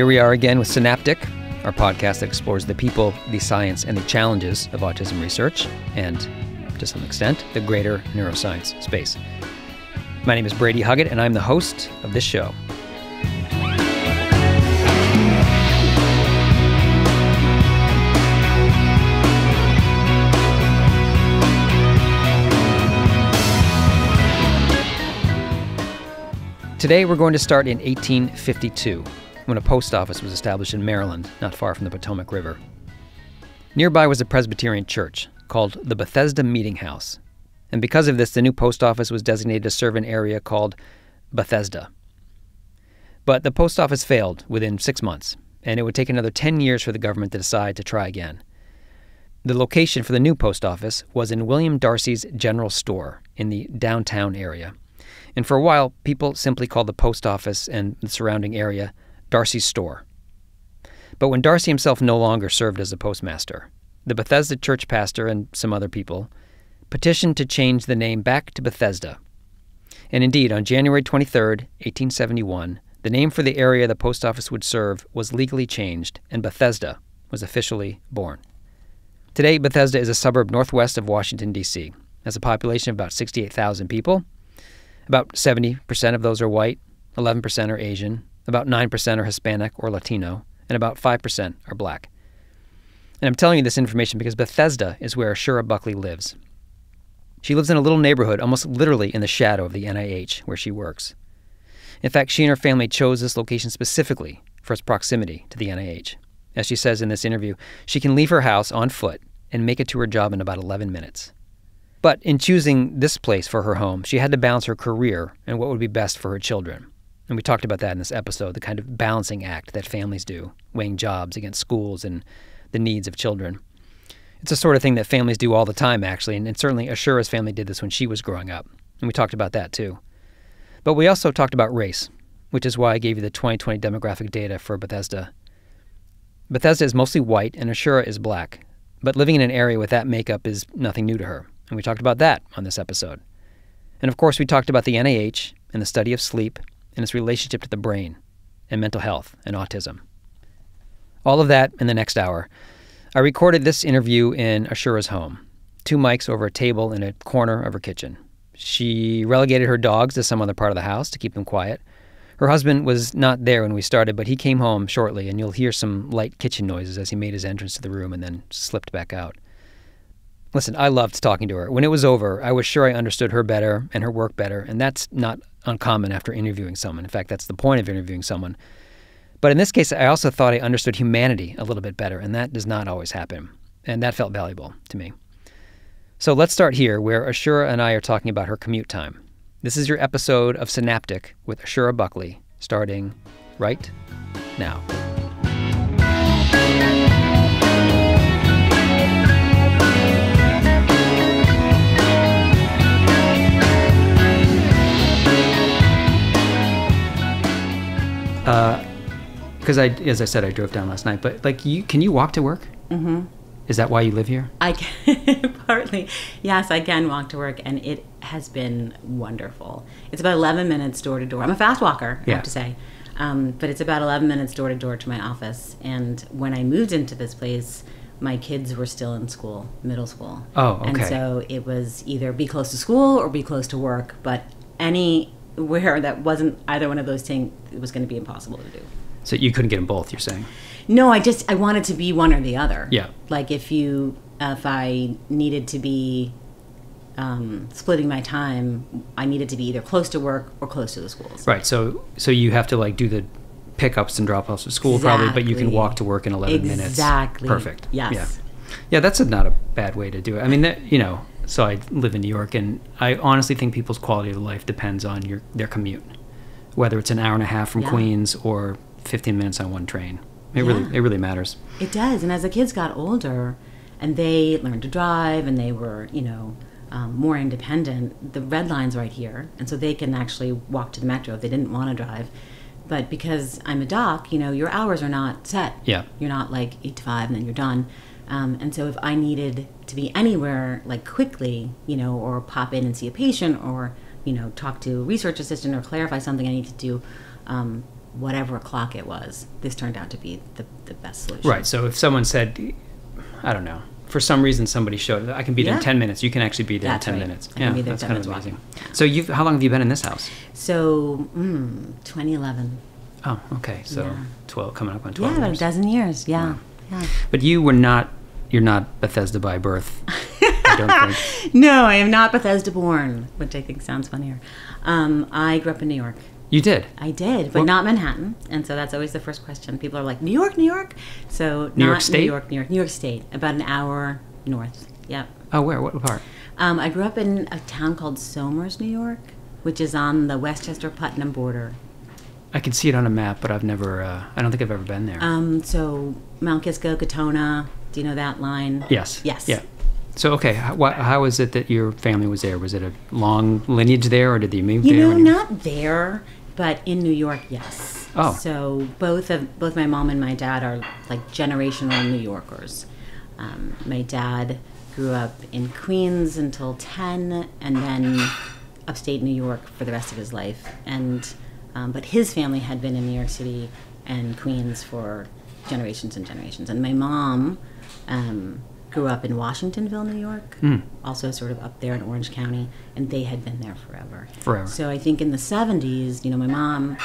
Here we are again with Synaptic, our podcast that explores the people, the science, and the challenges of autism research, and to some extent, the greater neuroscience space. My name is Brady Huggett, and I'm the host of this show. Today, we're going to start in 1852, when a post office was established in Maryland, not far from the Potomac River. Nearby was a Presbyterian church called the Bethesda Meeting House, and because of this, the new post office was designated to serve an area called Bethesda. But the post office failed within six months, and it would take another 10 years for the government to decide to try again. The location for the new post office was in William Darcy's General Store in the downtown area. And for a while, people simply called the post office and the surrounding area Darcy's Store. But when Darcy himself no longer served as a postmaster, the Bethesda church pastor and some other people petitioned to change the name back to Bethesda. And indeed, on January 23, 1871, the name for the area the post office would serve was legally changed, and Bethesda was officially born. Today, Bethesda is a suburb northwest of Washington, D.C., has a population of about 68,000 people about 70% of those are white, 11% are Asian, about 9% are Hispanic or Latino, and about 5% are black. And I'm telling you this information because Bethesda is where Ashura Buckley lives. She lives in a little neighborhood, almost literally in the shadow of the NIH where she works. In fact, she and her family chose this location specifically for its proximity to the NIH. As she says in this interview, she can leave her house on foot and make it to her job in about 11 minutes. But in choosing this place for her home, she had to balance her career and what would be best for her children. And we talked about that in this episode the kind of balancing act that families do, weighing jobs against schools and the needs of children. It's a sort of thing that families do all the time, actually, and, and certainly Ashura's family did this when she was growing up. And we talked about that too. But we also talked about race, which is why I gave you the 2020 demographic data for Bethesda. Bethesda is mostly white and Ashura is black, but living in an area with that makeup is nothing new to her. And we talked about that on this episode. And of course, we talked about the NIH and the study of sleep and its relationship to the brain and mental health and autism. All of that in the next hour. I recorded this interview in Ashura's home, two mics over a table in a corner of her kitchen. She relegated her dogs to some other part of the house to keep them quiet. Her husband was not there when we started, but he came home shortly, and you'll hear some light kitchen noises as he made his entrance to the room and then slipped back out. Listen, I loved talking to her. When it was over, I was sure I understood her better and her work better, and that's not uncommon after interviewing someone. In fact, that's the point of interviewing someone. But in this case, I also thought I understood humanity a little bit better, and that does not always happen. And that felt valuable to me. So let's start here, where Ashura and I are talking about her commute time. This is your episode of Synaptic with Ashura Buckley, starting right now. Because uh, I, as I said, I drove down last night. But like, you can you walk to work? Mm-hmm. Is that why you live here? I can, partly, yes, I can walk to work, and it has been wonderful. It's about 11 minutes door to door. I'm a fast walker, I Yeah. have to say, um, but it's about 11 minutes door to door to my office. And when I moved into this place, my kids were still in school, middle school. Oh, okay. And so it was either be close to school or be close to work, but anywhere that wasn't either one of those things, it was going to be impossible to do. So you couldn't get them both. You're saying? No, I just I wanted to be one or the other. Yeah. Like if you if I needed to be um, splitting my time, I needed to be either close to work or close to the schools. Right. So so you have to like do the pickups and drop offs at school probably, but you can walk to work in 11 minutes. Exactly. Perfect. Yes. Yeah. Yeah, that's a, not a bad way to do it. I mean, that, you know, so I live in New York, and I honestly think people's quality of life depends on your their commute, whether it's an hour and a half from Yeah. Queens or 15 minutes on one train. It Yeah. really it really matters. It does. And as the kids got older and they learned to drive and they were, you know, um, more independent, the red line's right here. And so they can actually walk to the metro if they didn't want to drive. But because I'm a doc, you know, your hours are not set. Yeah. You're not like eight to five and then you're done. Um, and so if I needed to be anywhere like quickly, you know, or pop in and see a patient or, you know, talk to a research assistant or clarify something I need to do, um, whatever clock it was, this turned out to be the, the best solution. Right. So if someone said, I don't know, for some reason somebody showed I can be there Yeah. in ten minutes. You can actually be there That's in ten right. minutes. I yeah, that's 10 kind of amazing. walking. So you've how long have you been in this house? So, mm, 2011. Oh, okay. So Yeah. twelve, coming up on twelve Yeah, about a dozen years. Yeah. Yeah. But you were not. You're not Bethesda by birth. I. No, I am not Bethesda born, which I think sounds funnier. Um, I grew up in New York. You did. I did, but Well- not Manhattan. And so that's always the first question. People are like, New York, New York? So New not York State? New York, New York, New York State, about an hour north. Yep. Oh, where? What part? Um, I grew up in a town called Somers, New York, which is on the Westchester Putnam border. I can see it on a map, but I've never. Uh, I don't think I've ever been there. Um, so Mount Kisco, Katonah. Do you know that line? yes. Yes. Yeah. So okay, how, how is it that your family was there? Was it a long lineage there, or did they move You there? know, you- not there, but in New York, yes. Oh. So both of both my mom and my dad are like generational New Yorkers. Um, my dad grew up in Queens until ten, and then upstate New York for the rest of his life. And um, but his family had been in New York City and Queens for generations and generations. And my mom um, grew up in Washingtonville, New York, Mm. also sort of up there in Orange County, and they had been there forever. Forever. So I think in the 70s, you know, my mom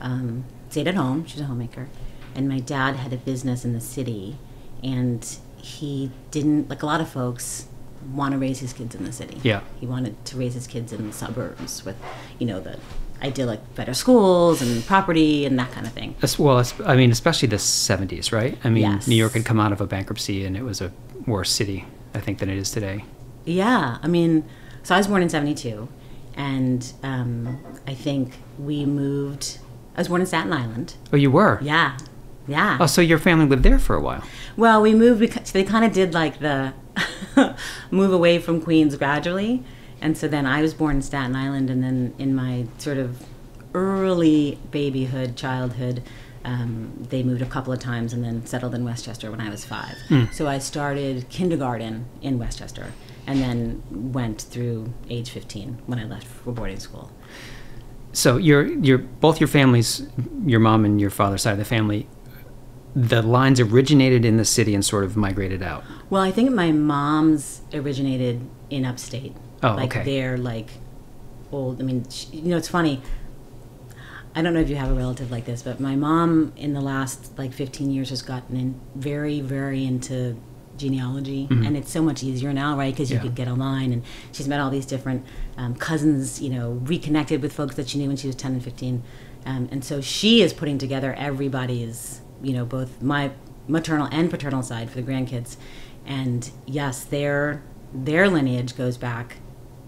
um, stayed at home. she's a homemaker. And my dad had a business in the city. And he didn't, like a lot of folks, want to raise his kids in the city. Yeah. He wanted to raise his kids in the suburbs with, you know, the idyllic better schools and property and that kind of thing. As well, as, I mean, especially the '70s, right? I mean, Yes. New York had come out of a bankruptcy, and it was a worse city, I think, than it is today. Yeah, I mean, so I was born in '72, and um, I think we moved. I was born in Staten Island. Oh, you were. Yeah, yeah. Oh, so your family lived there for a while. Well, we moved because they kind of did like the move away from Queens gradually, and so then I was born in Staten Island, and then in my sort of early babyhood, childhood. Um, they moved a couple of times and then settled in Westchester when I was five. So I started kindergarten in Westchester and then went through age 15 when I left for boarding school. So your your both your families, your mom and your father's side of the family, the lines originated in the city and sort of migrated out. Well, I think my mom's originated in upstate. Oh, like okay. they're like old. I mean, sh you know, it's funny. I don't know if you have a relative like this, but my mom in the last like 15 years has gotten in very, very into genealogy, and it's so much easier now, right? Because you Mm-hmm. Yeah. could get online, and she's met all these different um, cousins, you know, reconnected with folks that she knew when she was 10 and 15, um, and so she is putting together everybody's, you know, both my maternal and paternal side for the grandkids, and yes, their their lineage goes back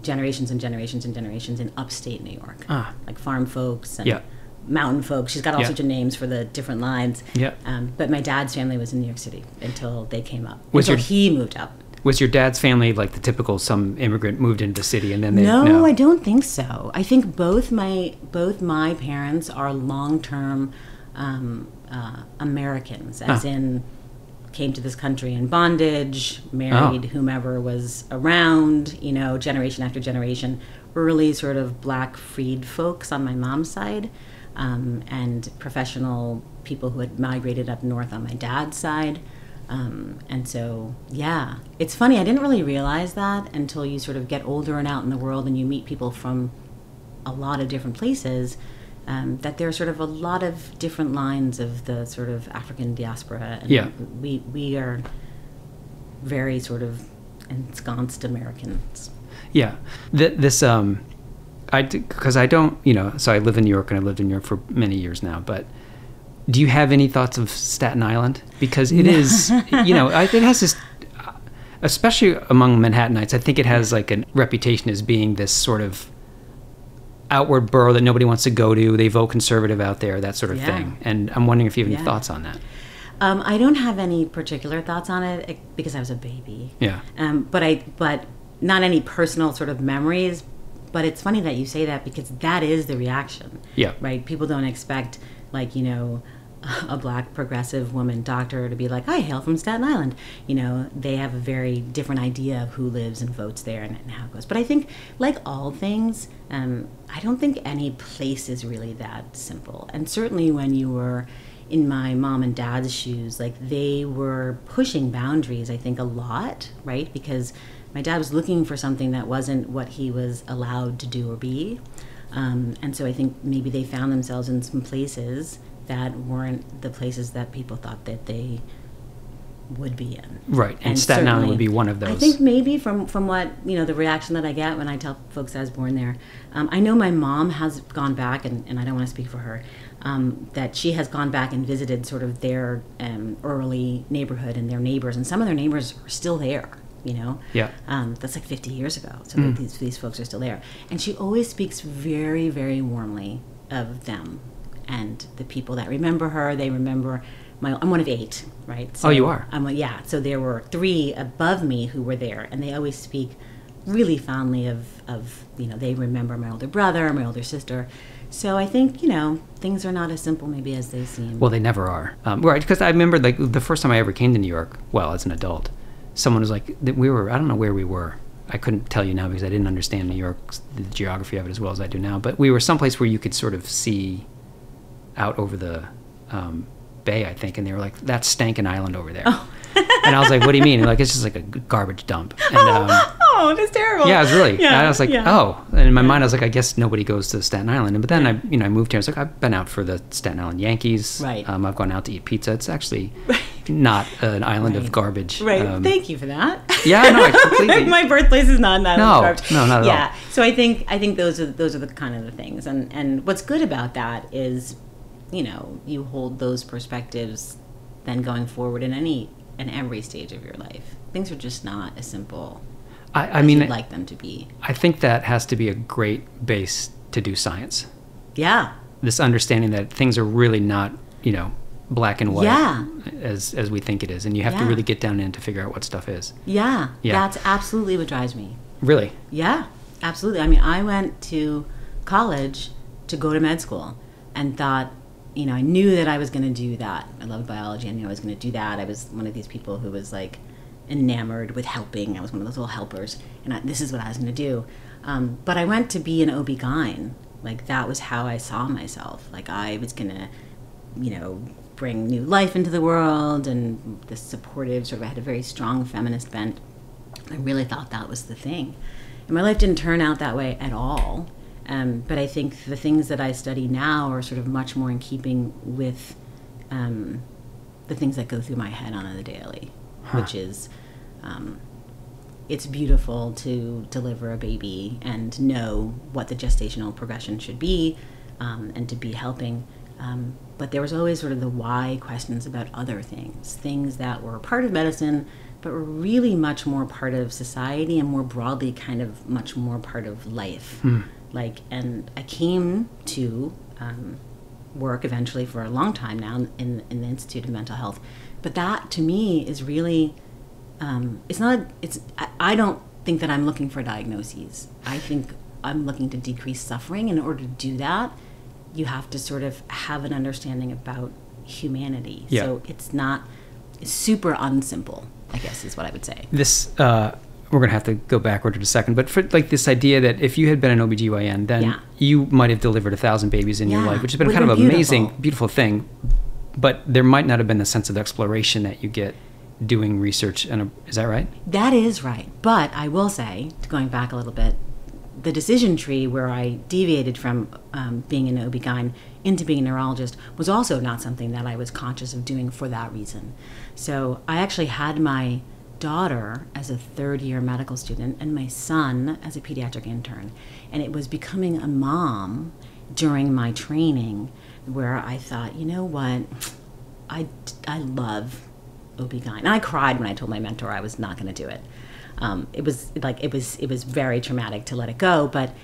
generations and generations and generations in upstate New York, Ah. like farm folks and Yeah. mountain folks. She's got all Yeah. sorts of names for the different lines. Yeah. Um, but my dad's family was in New York City until they came up. Was until your- he moved up. Was your dad's family like the typical some immigrant moved into the city and then they No, I don't think so. I think both my both my parents are long term um, uh, Americans, as Ah. in came to this country in bondage, married Oh. whomever was around, you know, generation after generation. Early sort of black freed folks on my mom's side, um, and professional people who had migrated up north on my dad's side. Um, and so, yeah, it's funny. I didn't really realize that until you sort of get older and out in the world and you meet people from a lot of different places. Um, that there are sort of a lot of different lines of the sort of African diaspora, and Yeah. we we are very sort of ensconced Americans. Yeah, Th- this um, I because I don't you know so I live in New York and I've lived in New York for many years now. But do you have any thoughts of Staten Island? Because it is you know I, it has this, especially among Manhattanites. I think it has like a reputation as being this sort of outward borough that nobody wants to go to. They vote conservative out there, that sort of Yeah. thing. And I'm wondering if you have any Yeah. thoughts on that. Um, I don't have any particular thoughts on it because I was a baby. Yeah. Um, but I, but not any personal sort of memories. But it's funny that you say that because that is the reaction. Yeah. Right. People don't expect like you know a black progressive woman doctor to be like, I hail from Staten Island. You know, they have a very different idea of who lives and votes there and, and how it goes. But I think, like all things, um, I don't think any place is really that simple. And certainly when you were in my mom and dad's shoes, like they were pushing boundaries, I think, a lot, right? Because my dad was looking for something that wasn't what he was allowed to do or be. Um, and so I think maybe they found themselves in some places that weren't the places that people thought that they would be in. Right, and, and Staten Island would be one of those. I think maybe from from what you know the reaction that I get when I tell folks I was born there. Um, I know my mom has gone back, and, and I don't want to speak for her, um, that she has gone back and visited sort of their um, early neighborhood and their neighbors, and some of their neighbors are still there. You know, yeah, um, that's like 50 years ago. So mm. these these folks are still there, and she always speaks very very warmly of them and the people that remember her. They remember my. I'm one of eight, right? So oh, you are. I'm a, yeah. So there were three above me who were there, and they always speak really fondly of of you know they remember my older brother, my older sister. So I think you know things are not as simple maybe as they seem. Well, they never are. Um, right? Because I remember like the first time I ever came to New York. Well, as an adult, someone was like, we were. I don't know where we were. I couldn't tell you now because I didn't understand New York's the geography of it as well as I do now. But we were someplace where you could sort of see out over the um, bay, I think, and they were like, "That's Stankin Island over there." Oh. and I was like, "What do you mean?" like, it's just like a garbage dump. And, um, oh, that's terrible. Yeah, it was really. Yeah, I was like, yeah. "Oh," and in my yeah. mind, I was like, "I guess nobody goes to Staten Island." But then I, you know, I moved here. I was like, "I've been out for the Staten Island Yankees. Right. Um, I've gone out to eat pizza. It's actually not an island right. of garbage." Right. Um, Thank you for that. Yeah, no, I completely. my birthplace is not an island no, of garbage. No, not at yeah. all. So I think I think those are those are the kind of the things, and and what's good about that is you know you hold those perspectives then going forward in any in every stage of your life. Things are just not as simple i, I mean you'd like them to be. I think that has to be a great base to do science. Yeah. This understanding that things are really not you know black and white yeah. as as we think it is and you have yeah. to really get down in to figure out what stuff is. Yeah. Yeah. That's absolutely what drives me. Really? Yeah absolutely. I mean i went to college to go to med school and thought you know, I knew that I was going to do that. I loved biology. I knew I was going to do that. I was one of these people who was like enamored with helping. I was one of those little helpers, and I, this is what I was going to do. Um, but I went to be an OB-GYN. Like that was how I saw myself. Like I was going to, you know, bring new life into the world and this supportive sort of. I had a very strong feminist bent. I really thought that was the thing, and my life didn't turn out that way at all. Um, but I think the things that I study now are sort of much more in keeping with um, the things that go through my head on a daily, huh. which is um, it's beautiful to deliver a baby and know what the gestational progression should be um, and to be helping. Um, but there was always sort of the why questions about other things, things that were part of medicine, but were really much more part of society and more broadly, kind of much more part of life. Hmm like and i came to um, work eventually for a long time now in, in the institute of mental health. But that to me is really um, it's not it's I, I don't think that i'm looking for diagnoses. I think i'm looking to decrease suffering. In order to do that you have to sort of have an understanding about humanity. Yeah. so it's not it's super unsimple i guess is what i would say. This uh we're going to have to go backward in a second, but for like this idea that if you had been an OBGYN, then yeah. you might have delivered a thousand babies in yeah. your life, which has been Would kind of amazing, beautiful thing. But there might not have been the sense of exploration that you get doing research. And is that right? That is right. But I will say, going back a little bit, the decision tree where I deviated from um, being an OB-GYN into being a neurologist was also not something that I was conscious of doing for that reason. So I actually had my daughter as a third year medical student and my son as a pediatric intern. And it was becoming a mom during my training where I thought, you know what, I, I love OB-GYN. And I cried when I told my mentor I was not going to do it. Um, it was like it was it was very traumatic to let it go, but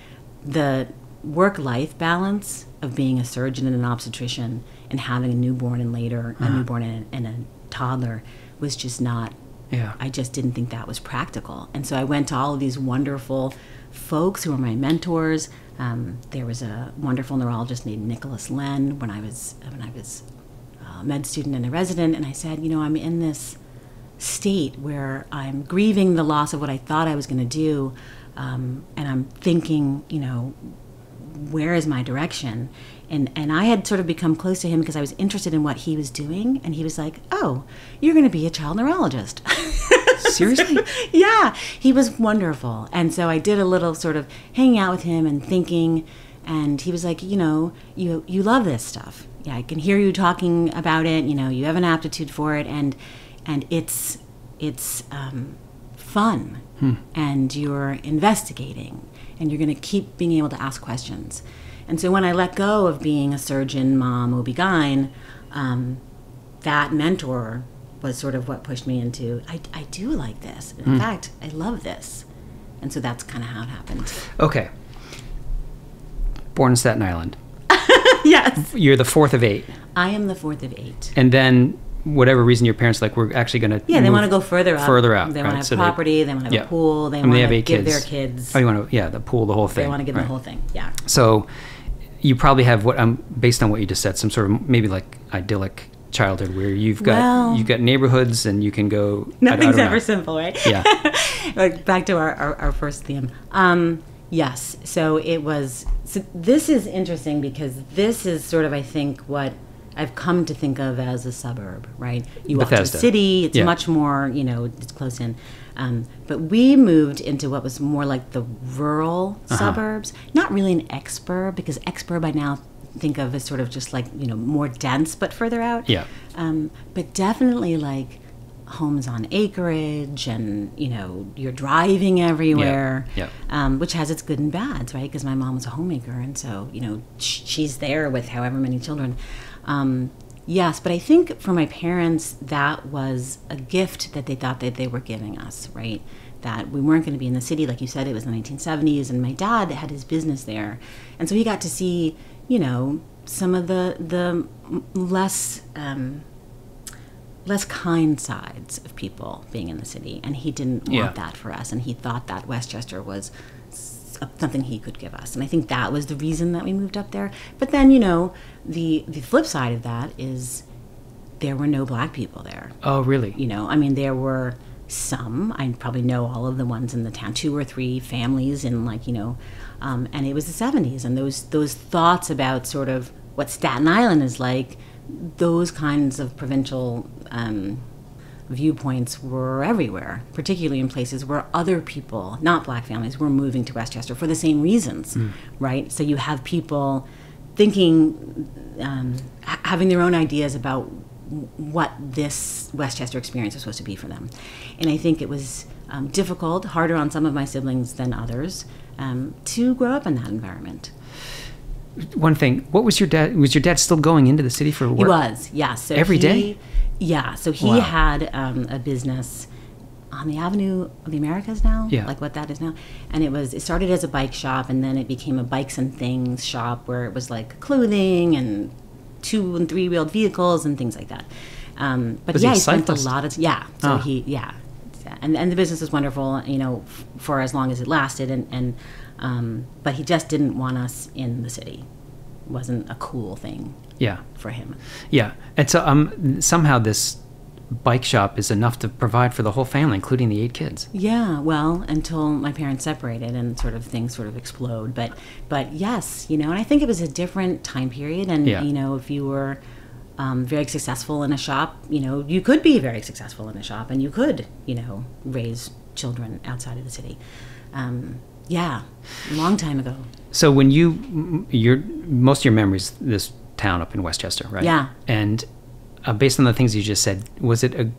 the work-life balance of being a surgeon and an obstetrician and having a newborn and later uh-huh. a newborn and and a toddler was just not yeah. I just didn't think that was practical. And so I went to all of these wonderful folks who were my mentors. Um, there was a wonderful neurologist named Nicholas Len when I was when I was uh, med student and a resident, and I said, you know, I'm in this state where I'm grieving the loss of what I thought I was going to do, um, and I'm thinking, you know, where is my direction? And and I had sort of become close to him because I was interested in what he was doing, and he was like, "Oh, you're going to be a child neurologist." Seriously? yeah, he was wonderful, and so I did a little sort of hanging out with him and thinking, and he was like, "You know, you you love this stuff. Yeah, I can hear you talking about it. You know, you have an aptitude for it, and and it's it's um, fun, and you're investigating, and you're going to keep being able to ask questions." And so when I let go of being a surgeon, mom, OB-GYN, um, that mentor was sort of what pushed me into, I, I do like this. In fact, I love this. And so that's kind of how it happened. Okay. Born in Staten Island. yes. You're the fourth of eight. I am the fourth of eight. And then, whatever reason, your parents like, we're actually going to. Yeah, they want to go further up. Further out. They right? want to have So they- property. They, want to have yeah. a pool. They I mean, want to give kids. their kids. Oh, you want to, yeah, the pool, the whole thing. they want to give them right. the whole thing. Yeah. So, you probably have what I'm based on what you just said, some sort of maybe like idyllic childhood where you've got Well- you've got neighborhoods and you can go. Nothing's ever know. simple, right? Yeah. like back to our, our, our first theme. Um, yes. So it was. So this is interesting because this is sort of, I think, what I've come to think of as a suburb, right? You walk to Bethesda. a city, it's Yeah. much more, you know, it's close in. Um, but we moved into what was more like the rural Uh-huh. suburbs. Not really an exurb, because exurb I now think of as sort of just like, you know, more dense but further out. Yeah. Um, but definitely like homes on acreage and, you know, you're driving everywhere, yeah. Um, which has its good and bads, right? Because my mom was a homemaker. And so, you know, sh- she's there with however many children. Um, yes, but I think for my parents, that was a gift that they thought that they were giving us, right? That we weren't going to be in the city. Like you said, it was the 1970s, and my dad had his business there. And so he got to see, you know, some of the, the less. Um, less kind sides of people being in the city and he didn't want Yeah. that for us and he thought that westchester was something he could give us. And i think that was the reason that we moved up there. But then you know the the flip side of that is there were no black people there. Oh, really? you know i mean there were some. I probably know all of the ones in the town. Two or three families in like you know um, and it was the 70s and those those thoughts about sort of what staten island is like those kinds of provincial um, viewpoints were everywhere particularly in places where other people not black families were moving to westchester for the same reasons right so you have people thinking um, ha- having their own ideas about what this Westchester experience was supposed to be for them. And I think it was um, difficult, harder on some of my siblings than others, um, to grow up in that environment. One thing. What was your dad? Was your dad still going into the city for work? He was, yeah. So Every he, day? Yeah. So he Wow. had um, a business on the Avenue of the Americas now, Yeah. like what that is now. And it was it started as a bike shop, and then it became a bikes and things shop where it was like clothing and two and three wheeled vehicles and things like that. Um, but Was he yeah, a he spent a lot of yeah. So Ah. he yeah, and and the business was wonderful, you know, f- for as long as it lasted, and and um, but he just didn't want us in the city. It wasn't a cool thing Yeah. for him. Yeah. And so um, somehow this bike shop is enough to provide for the whole family, including the eight kids. Yeah, well, until my parents separated and sort of things sort of explode. But but yes, you know, and I think it was a different time period. And Yeah. you know, if you were um, very successful in a shop, you know, you could be very successful in a shop, and you could, you know, raise children outside of the city. Um, yeah, long time ago. So when you, your most of your memories, this town up in Westchester, right? Yeah. And uh, based on the things you just said, was it a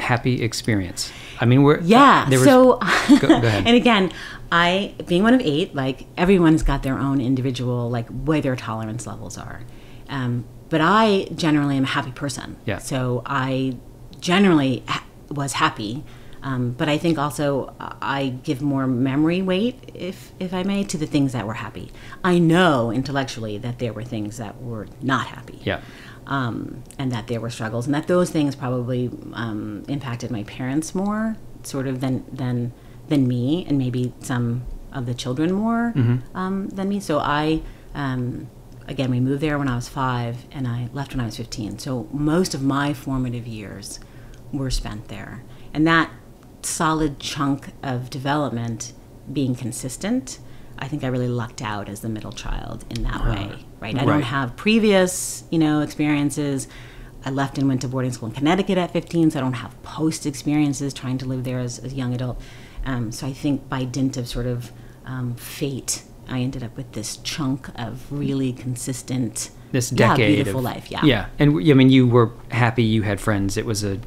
happy experience? I mean, we're Yeah. there was- so, go, go ahead. and again, I being one of eight, like everyone's got their own individual like way their tolerance levels are. Um, but I generally am a happy person. Yeah. So I generally ha- was happy. Um, but I think also I give more memory weight, if if I may, to the things that were happy. I know intellectually that there were things that were not happy yeah. um, and that there were struggles, and that those things probably um, impacted my parents more, sort of than than than me, and maybe some of the children more um, than me. So I um, again, we moved there when I was five, and I left when I was 15. So most of my formative years were spent there. And that solid chunk of development being consistent, I think I really lucked out as the middle child in that way, right? I right. don't have previous, you know, experiences. I left and went to boarding school in Connecticut at 15, so I don't have post experiences trying to live there as, as a young adult. Um, so I think by dint of sort of um, fate, I ended up with this chunk of really consistent, This yeah, decade beautiful of life. Yeah, Yeah, and I mean, you were happy. You had friends. It was a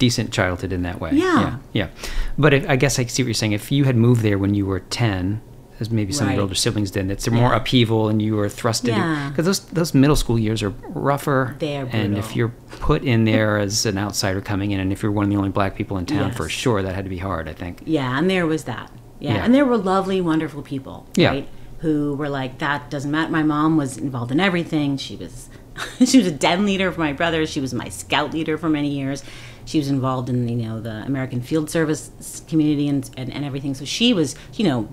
decent childhood in that way. Yeah. yeah. yeah. But if, I guess I see what you're saying. If you had moved there when you were ten, as maybe some of your older siblings did, it's a more Yeah. upheaval, and you were thrust into Yeah. because those those middle school years are rougher. They are And if you're put in there as an outsider coming in, and if you're one of the only black people in town, for sure that had to be hard. I think. Yeah, and there was that. Yeah, Yeah. and there were lovely, wonderful people, Yeah. right? Who were like, that doesn't matter. My mom was involved in everything. She was, she was a den leader for my brothers. She was my scout leader for many years. She was involved in you know the American Field Service community and and, and everything. So she was you know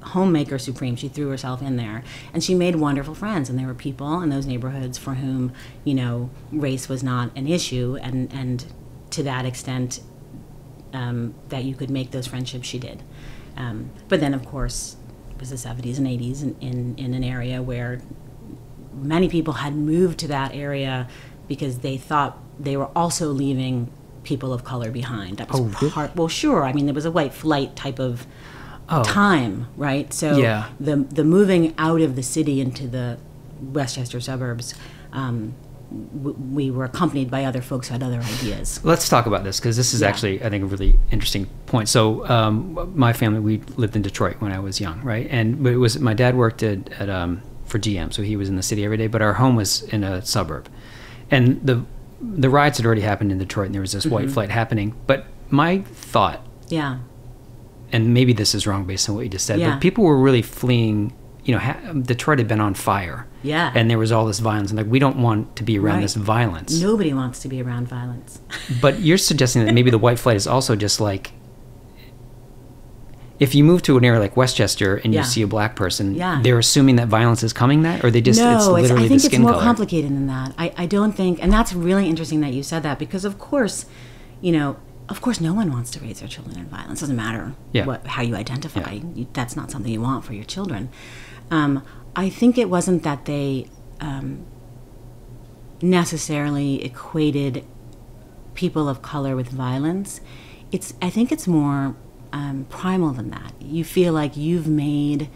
homemaker supreme. She threw herself in there, and she made wonderful friends. And there were people in those neighborhoods for whom you know race was not an issue, and and to that extent, um, that you could make those friendships. She did, um, but then of course it was the seventies and eighties in, in in an area where many people had moved to that area because they thought they were also leaving people of color behind. That was Oh, part. Well, sure. I mean, there was a white flight type of Oh. time, right? So Yeah. the the moving out of the city into the Westchester suburbs, um, we were accompanied by other folks who had other ideas. Let's talk about this because this is Yeah. actually, I think, a really interesting point. So, um, my family, we lived in Detroit when I was young, right? And it was my dad worked at, at um, for GM, so he was in the city every day. But our home was in a suburb, and the the riots had already happened in Detroit, and there was this white mm-hmm. flight happening. But my thought, Yeah, and maybe this is wrong based on what you just said, Yeah. but people were really fleeing. You know, ha- Detroit had been on fire. Yeah. And there was all this violence, and like we don't want to be around Right. this violence. nobody wants to be around violence. But you're suggesting that maybe the white flight is also just like if you move to an area like Westchester and you see a black person, Yeah. they're assuming that violence is coming that or they just no, it's literally I think the it's more color. complicated than that. I, I don't think, and that's really interesting that you said that because, of course, you know, of course, no one wants to raise their children in violence. Doesn't matter Yeah. what how you identify. Yeah. You, that's not something you want for your children. Um, I think it wasn't that they um, necessarily equated people of color with violence. It's I think it's more um, primal than that. You feel like you've made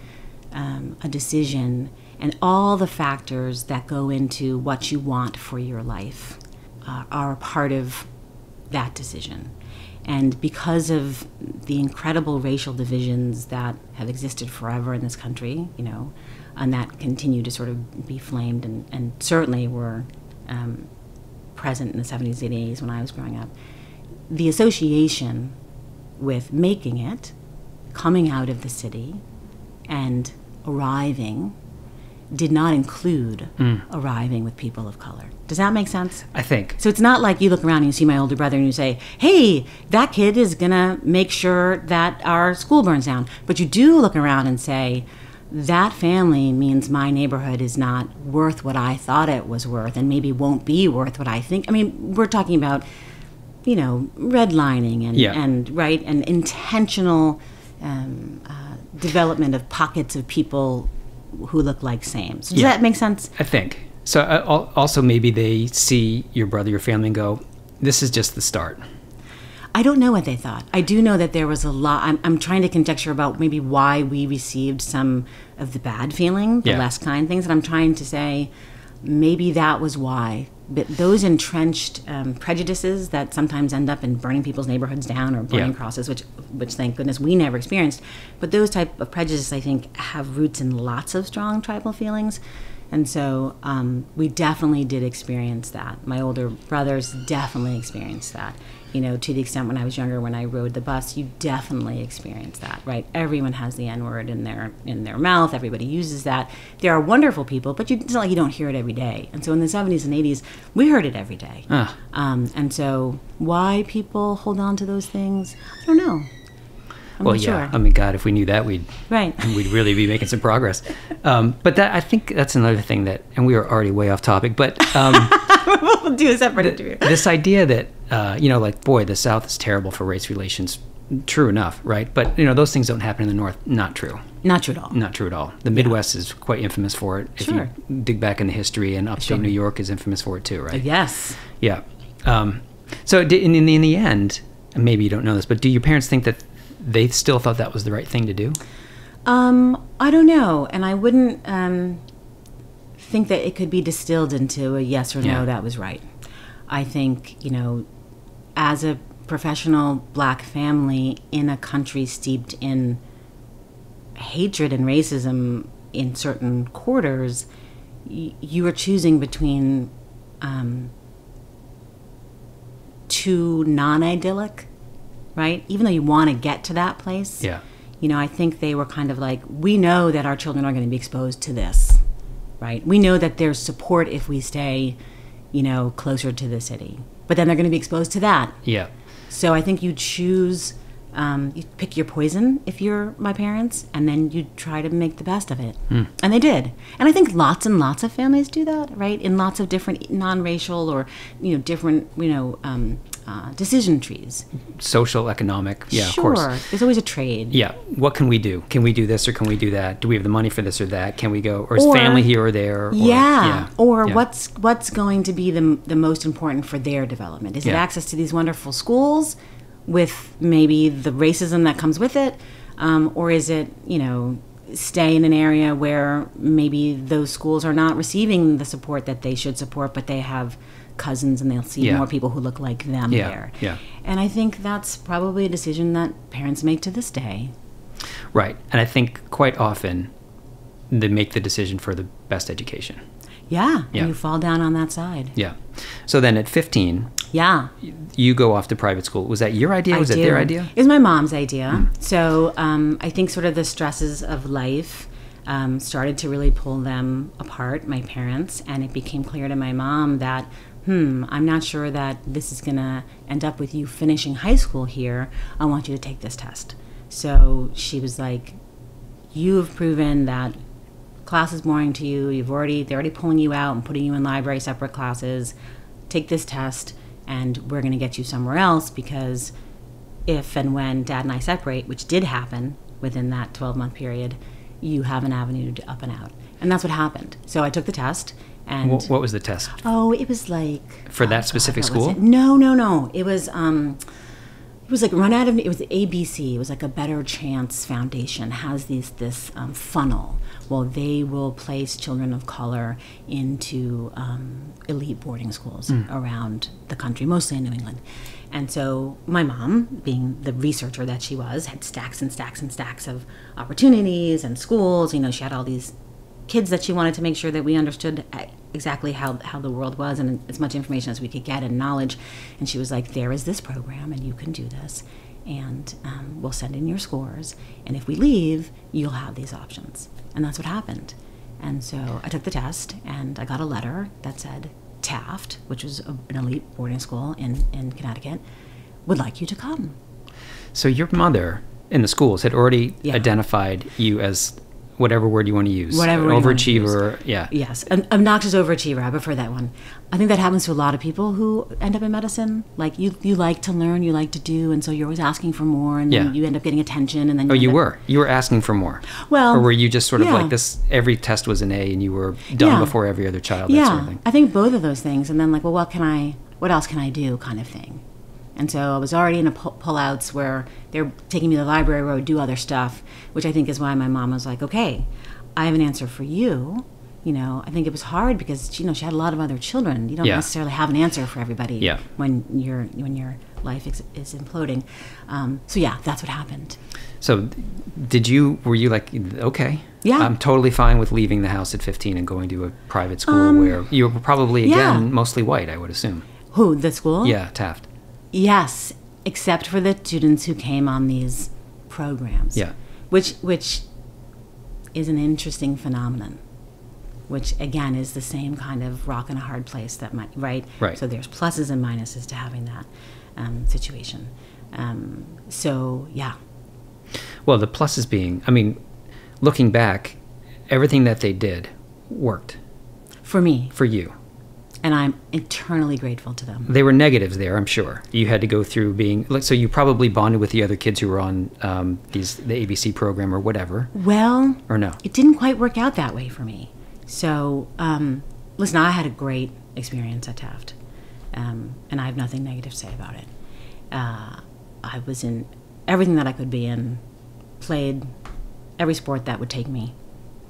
um, a decision, and all the factors that go into what you want for your life uh, are a part of that decision. And because of the incredible racial divisions that have existed forever in this country, you know, and that continue to sort of be flamed and, and certainly were um, present in the 70s and 80s when I was growing up, the association with making it, coming out of the city, and arriving did not include hmm. arriving with people of color. Does that make sense? I think. So it's not like you look around and you see my older brother and you say, hey, that kid is going to make sure that our school burns down. But you do look around and say, that family means my neighborhood is not worth what I thought it was worth and maybe won't be worth what I think. I mean, we're talking about, you know, redlining and, Yeah. and right, and intentional um, uh, development of pockets of people who look like same. So does Yeah. that make sense? I think. So uh, also maybe they see your brother, your family and go, this is just the start. I don't know what they thought. I do know that there was a lot. I'm, I'm trying to conjecture about maybe why we received some of the bad feeling, the Yeah. less kind things. And I'm trying to say maybe that was why. But those entrenched um, prejudices that sometimes end up in burning people's neighborhoods down or burning Yeah. crosses, which, which thank goodness we never experienced. But those type of prejudices, I think, have roots in lots of strong tribal feelings. And so um, we definitely did experience that. My older brothers definitely experienced that. You know, to the extent when I was younger, when I rode the bus, you definitely experienced that, right? Everyone has the N word in their in their mouth. Everybody uses that. There are wonderful people, but you, it's not like you don't hear it every day. And so in the '70s and '80s, we heard it every day. Ah. Um, and so why people hold on to those things, I don't know. I'm well, not yeah. sure. I mean, God, if we knew that, we'd right. we'd really be making some progress. Um, but that I think that's another thing that, and we are already way off topic. But um, we'll do a separate interview. this idea that uh, you know, like, boy, the South is terrible for race relations. True enough, right? But you know, those things don't happen in the North. Not true. Not true at all. Not true at all. The Midwest is quite infamous for it. If Sure. you dig back in the history, and upstate Sure. New York is infamous for it too, right? Yes. Yeah. Um, so in, in, in the end, maybe you don't know this, but do your parents think that they still thought that was the right thing to do? Um, I don't know, and I wouldn't um, think that it could be distilled into a yes or no. Yeah. That was right. I think you know, as a professional black family in a country steeped in hatred and racism in certain quarters, y- you are choosing between um, two non-idyllic, right? Even though you want to get to that place, Yeah. you know, I think they were kind of like, we know that our children are going to be exposed to this, right? We know that there's support if we stay, you know, closer to the city, but then they're going to be exposed to that. Yeah. So I think you choose, um, you pick your poison if you're my parents, and then you try to make the best of it. And they did. And I think lots and lots of families do that, right? In lots of different non-racial or you know different you know um, uh, decision trees. Social, economic. Yeah, sure. of course. There's always a trade. Yeah. What can we do? Can we do this or can we do that? Do we have the money for this or that? Can we go? Or is Or- family here or there? Or, yeah. Or yeah. what's what's going to be the the most important for their development? Is it access to these wonderful schools with maybe the racism that comes with it, um, or is it you know stay in an area where maybe those schools are not receiving the support that they should support, but they have cousins and they'll see Yeah. more people who look like them Yeah, there. yeah. And I think that's probably a decision that parents make to this day. Right. And I think quite often they make the decision for the best education. Yeah. Yeah. And you fall down on that side. Yeah. So then at 15, Yeah. you go off to private school. Was that your idea? I Was it do. their idea? It was my mom's idea. So um, I think sort of the stresses of life um, started to really pull them apart, my parents, and it became clear to my mom that, hmm, I'm not sure that this is going to end up with you finishing high school here. I want you to take this test. So she was like, you have proven that class is boring to you. You've already they're already pulling you out and putting you in library separate classes. Take this test, and we're going to get you somewhere else because if and when Dad and I separate, which did happen within that 12 month period, you have an avenue to up and out, and that's what happened. So I took the test, and Wh- what was the test? oh, it was like For that oh, specific what was school? No, no, no. It was um, it was like run out of it was ABC. It was like a Better Chance Foundation has these this um, funnel. Well, they will place children of color into um, elite boarding schools Hmm. around the country, mostly in New England. And so my mom, being the researcher that she was, had stacks and stacks and stacks of opportunities and schools. You know, she had all these kids that she wanted to make sure that we understood uh, exactly how, how the world was and as much information as we could get and knowledge. And she was like, there is this program and you can do this. And um, we'll send in your scores. And if we leave, you'll have these options. And that's what happened. And so I took the test and I got a letter that said Taft, which was a, an elite boarding school in, in Connecticut, would like you to come. So your mother in the schools had already Yeah. identified you as whatever word you want to use. Whatever An word you want to overachiever. Yeah. Yes, obnoxious overachiever. I prefer that one. I think that happens to a lot of people who end up in medicine. Like you, you like to learn, you like to do, and so you're always asking for more, and Yeah. then you end up getting attention, and then Oh, you up- were. You were asking for more. Well, or were you just sort of yeah. like this? Every test was an A, and you were done Yeah. before every other child. That yeah, sort of thing. I think both of those things, and then like, well, what can I? What else can I do? Kind of thing. And so I was already in a pull- pullouts where they're taking me to the library where I would do other stuff, which I think is why my mom was like, okay, I have an answer for you. You know, I think it was hard because you know she had a lot of other children. You don't Yeah. necessarily have an answer for everybody Yeah. when your when your life is, is imploding. Um, so yeah, that's what happened. So, did you? Were you like, okay? Yeah. I'm totally fine with leaving the house at 15 and going to a private school where you were probably again Um, yeah. mostly white. I would assume. Who the school? Yeah, Taft. Yes, except for the students who came on these programs. Yeah. Which which is an interesting phenomenon. Which again is the same kind of rock and a hard place that might right. Right. So there's pluses and minuses to having that um, situation. Um, so yeah, Well, the pluses being, I mean, looking back, everything that they did worked For me, for you. And I'm eternally grateful to them. There were negatives there, I'm sure. You had to go through being so you probably bonded with the other kids who were on um, these the ABC program or whatever, Well, or no? it didn't quite work out that way for me. So, um, listen, I had a great experience at Taft, um, and I have nothing negative to say about it. Uh, I was in everything that I could be in, played every sport that would take me,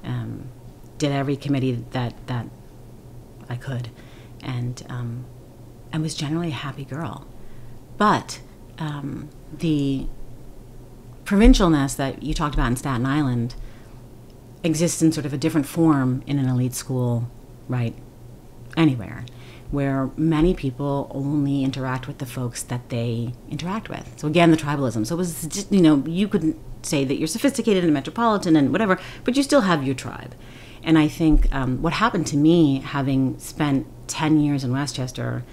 um, did every committee that that I could, and um, I was generally a happy girl. But um, the provincialness that you talked about in Staten Island exists in sort of a different form in an elite school, right? Anywhere, where many people only interact with the folks that they interact with. So again, the tribalism. So it was just, you know, you couldn't say that you're sophisticated and metropolitan and whatever, but you still have your tribe. And I think um, what happened to me, having spent 10 years in Westchester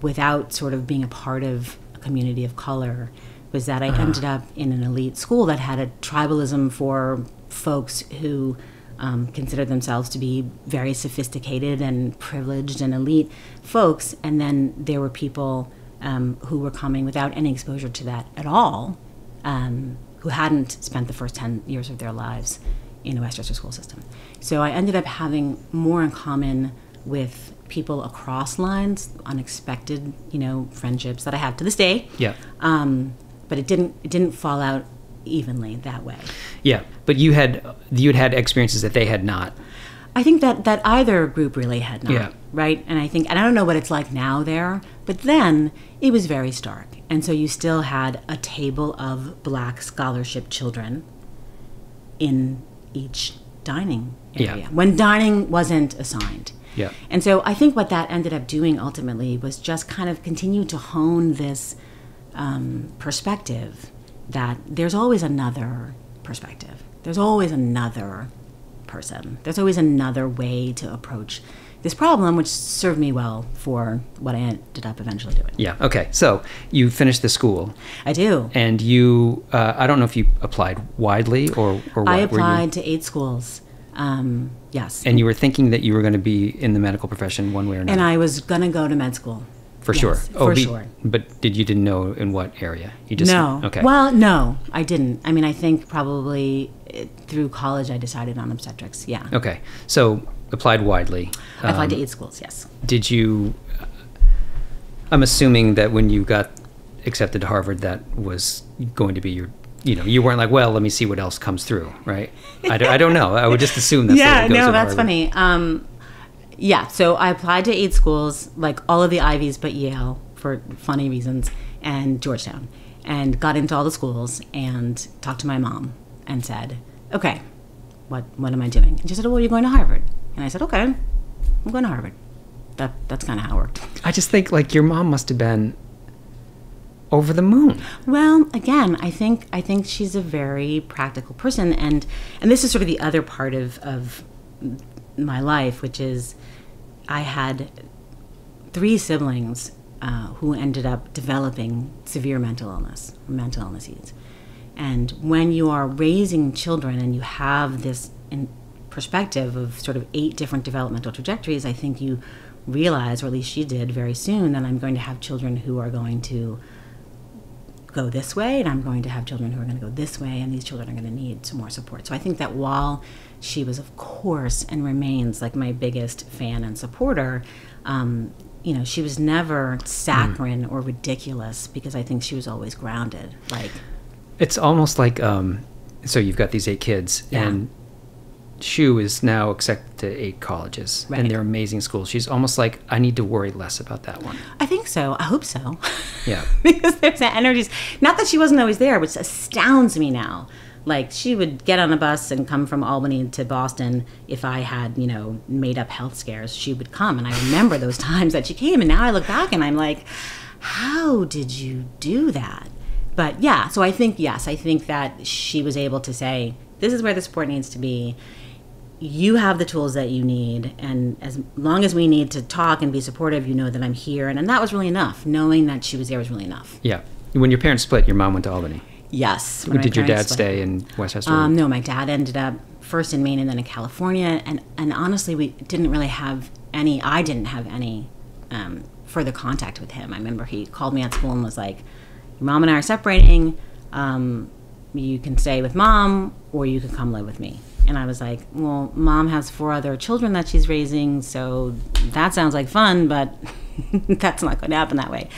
without sort of being a part of a community of color, was that I ended up in an elite school that had a tribalism for folks who um, consider themselves to be very sophisticated and privileged and elite folks. And then there were people um, who were coming without any exposure to that at all, um, who hadn't spent the first 10 years of their lives in the Westchester school system. So I ended up having more in common with people across lines, unexpected, you know, friendships that I have to this day. Yeah. Um, but it didn't it didn't fall out evenly that way. Yeah, but you had you'd had experiences that they had not. I think that that either group really had not, Yeah. right? And I think, and I don't know what it's like now there, but then it was very stark, and so you still had a table of black scholarship children in each dining Yeah. area when dining wasn't assigned. Yeah. And so I think what that ended up doing ultimately was just kind of continue to hone this um, perspective that there's always another perspective. There's always another person. There's always another way to approach this problem, which served me well for what I ended up eventually doing. Yeah. Okay. So you finished the school, I do. and you. Uh, I don't know if you applied widely or or what. I applied to eight schools. Um, yes. and you were thinking that you were going to be in the medical profession one way or another. and I was going to go to med school. for Yes, sure. For be- sure. But did you didn't know in what area? You just no. Okay. Well, no, I didn't. I mean, I think probably eh, through college I decided on obstetrics. Yeah. okay. So applied widely. I applied Um, to eight schools. Yes. Did you? I'm assuming that when you got accepted to Harvard, that was going to be your. You know, you weren't like, well, let me see what else comes through, right? I, don't, I don't know. I would just assume that's yeah. No, that's Harvard. funny. Um, yeah. So I applied to eight schools, like all of the Ivies, but Yale for funny reasons, and Georgetown, and got into all the schools and talked to my mom and said, "Okay, what what am I doing?" And she said, "Well, you're going to Harvard." And I said, "Okay, I'm going to Harvard." That that's kind of how it worked. I just think like your mom must have been over the moon. Well, again, I think I think she's a very practical person, and and this is sort of the other part of of my life, which is I had three siblings uh, who ended up developing severe mental illness, mental illnesses, and when you are raising children and you have this perspective of sort of eight different developmental trajectories, I think you realize, or at least she did very soon, that I'm going to have children who are going to go this way and I'm going to have children who are going to go this way and these children are going to need some more support. So I think that while she was of course and remains like my biggest fan and supporter, um, you know, she was never saccharine or ridiculous because I think she was always grounded. Like, It's almost like um, so you've got these eight kids, Yeah. and Shu is now accepted to eight colleges, Right. and they're amazing schools. She's almost like I need to worry less about that one. I think so. I hope so. Yeah. because there's that energies. Not that she wasn't always there, which astounds me now. Like she would get on a bus and come from Albany to Boston. If I had, you know, made up health scares, she would come, and I remember those times that she came. And now I look back and I'm like, how did you do that? But yeah, so I think yes, I think that she was able to say, this is where the support needs to be you have the tools that you need and as long as we need to talk and be supportive you know that i'm here and, and that was really enough knowing that she was there was really enough Yeah. When your parents split, your mom went to Albany. Yes. Did your dad split. stay in Westchester? Um, no, my dad ended up first in Maine and then in California, and and honestly, we didn't really have any. I didn't have any um, further contact with him. I remember he called me at school and was like, "Your mom and I are separating. Um, you can stay with mom, or you can come live with me." And I was like, "Well, mom has four other children that she's raising, so that sounds like fun, but that's not going to happen that way."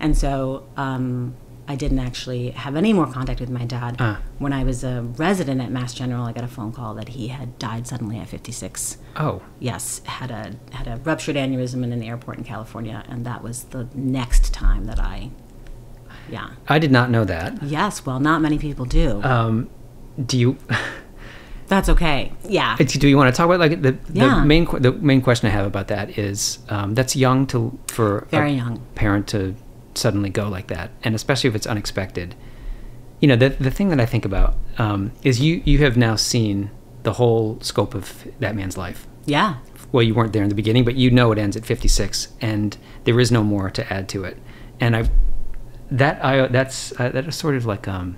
And so. Um, I didn't actually have any more contact with my dad. Ah. When I was a resident at Mass General, I got a phone call that he had died suddenly at 56. oh, Yes, had a had a ruptured aneurysm in an airport in California, and that was the next time that I, yeah, I did not know that. yes. Well, not many people do. Um, do you That's okay. Yeah, do you want to talk about like the, the Yeah. main the main question I have about that is um, that's young to for Very a young. parent to suddenly go like that, and especially if it's unexpected. You know, the the thing that I think about um, is you you have now seen the whole scope of that man's life. yeah, well, you weren't there in the beginning, but you know it ends at 56, and there is no more to add to it. And I, that I that's uh, that is sort of like um,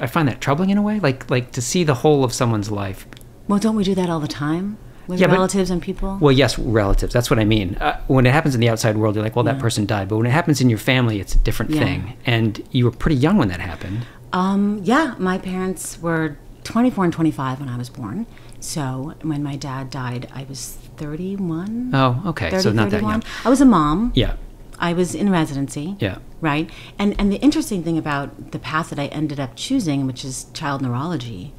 I find that troubling in a way, like like to see the whole of someone's life. Well, don't we do that all the time with Yeah, but- relatives and people? Well, yes, relatives. That's what I mean. Uh, when it happens in the outside world, you're like, well, that person died. But when it happens in your family, it's a different Yeah. thing. And you were pretty young when that happened. Um, yeah, my parents were 24 and 25 when I was born. So when my dad died, I was 31. Oh, okay. 30, so not that 31. young. I was a mom. Yeah, I was in residency. yeah, Right? And and the interesting thing about the path that I ended up choosing, which is child neurology,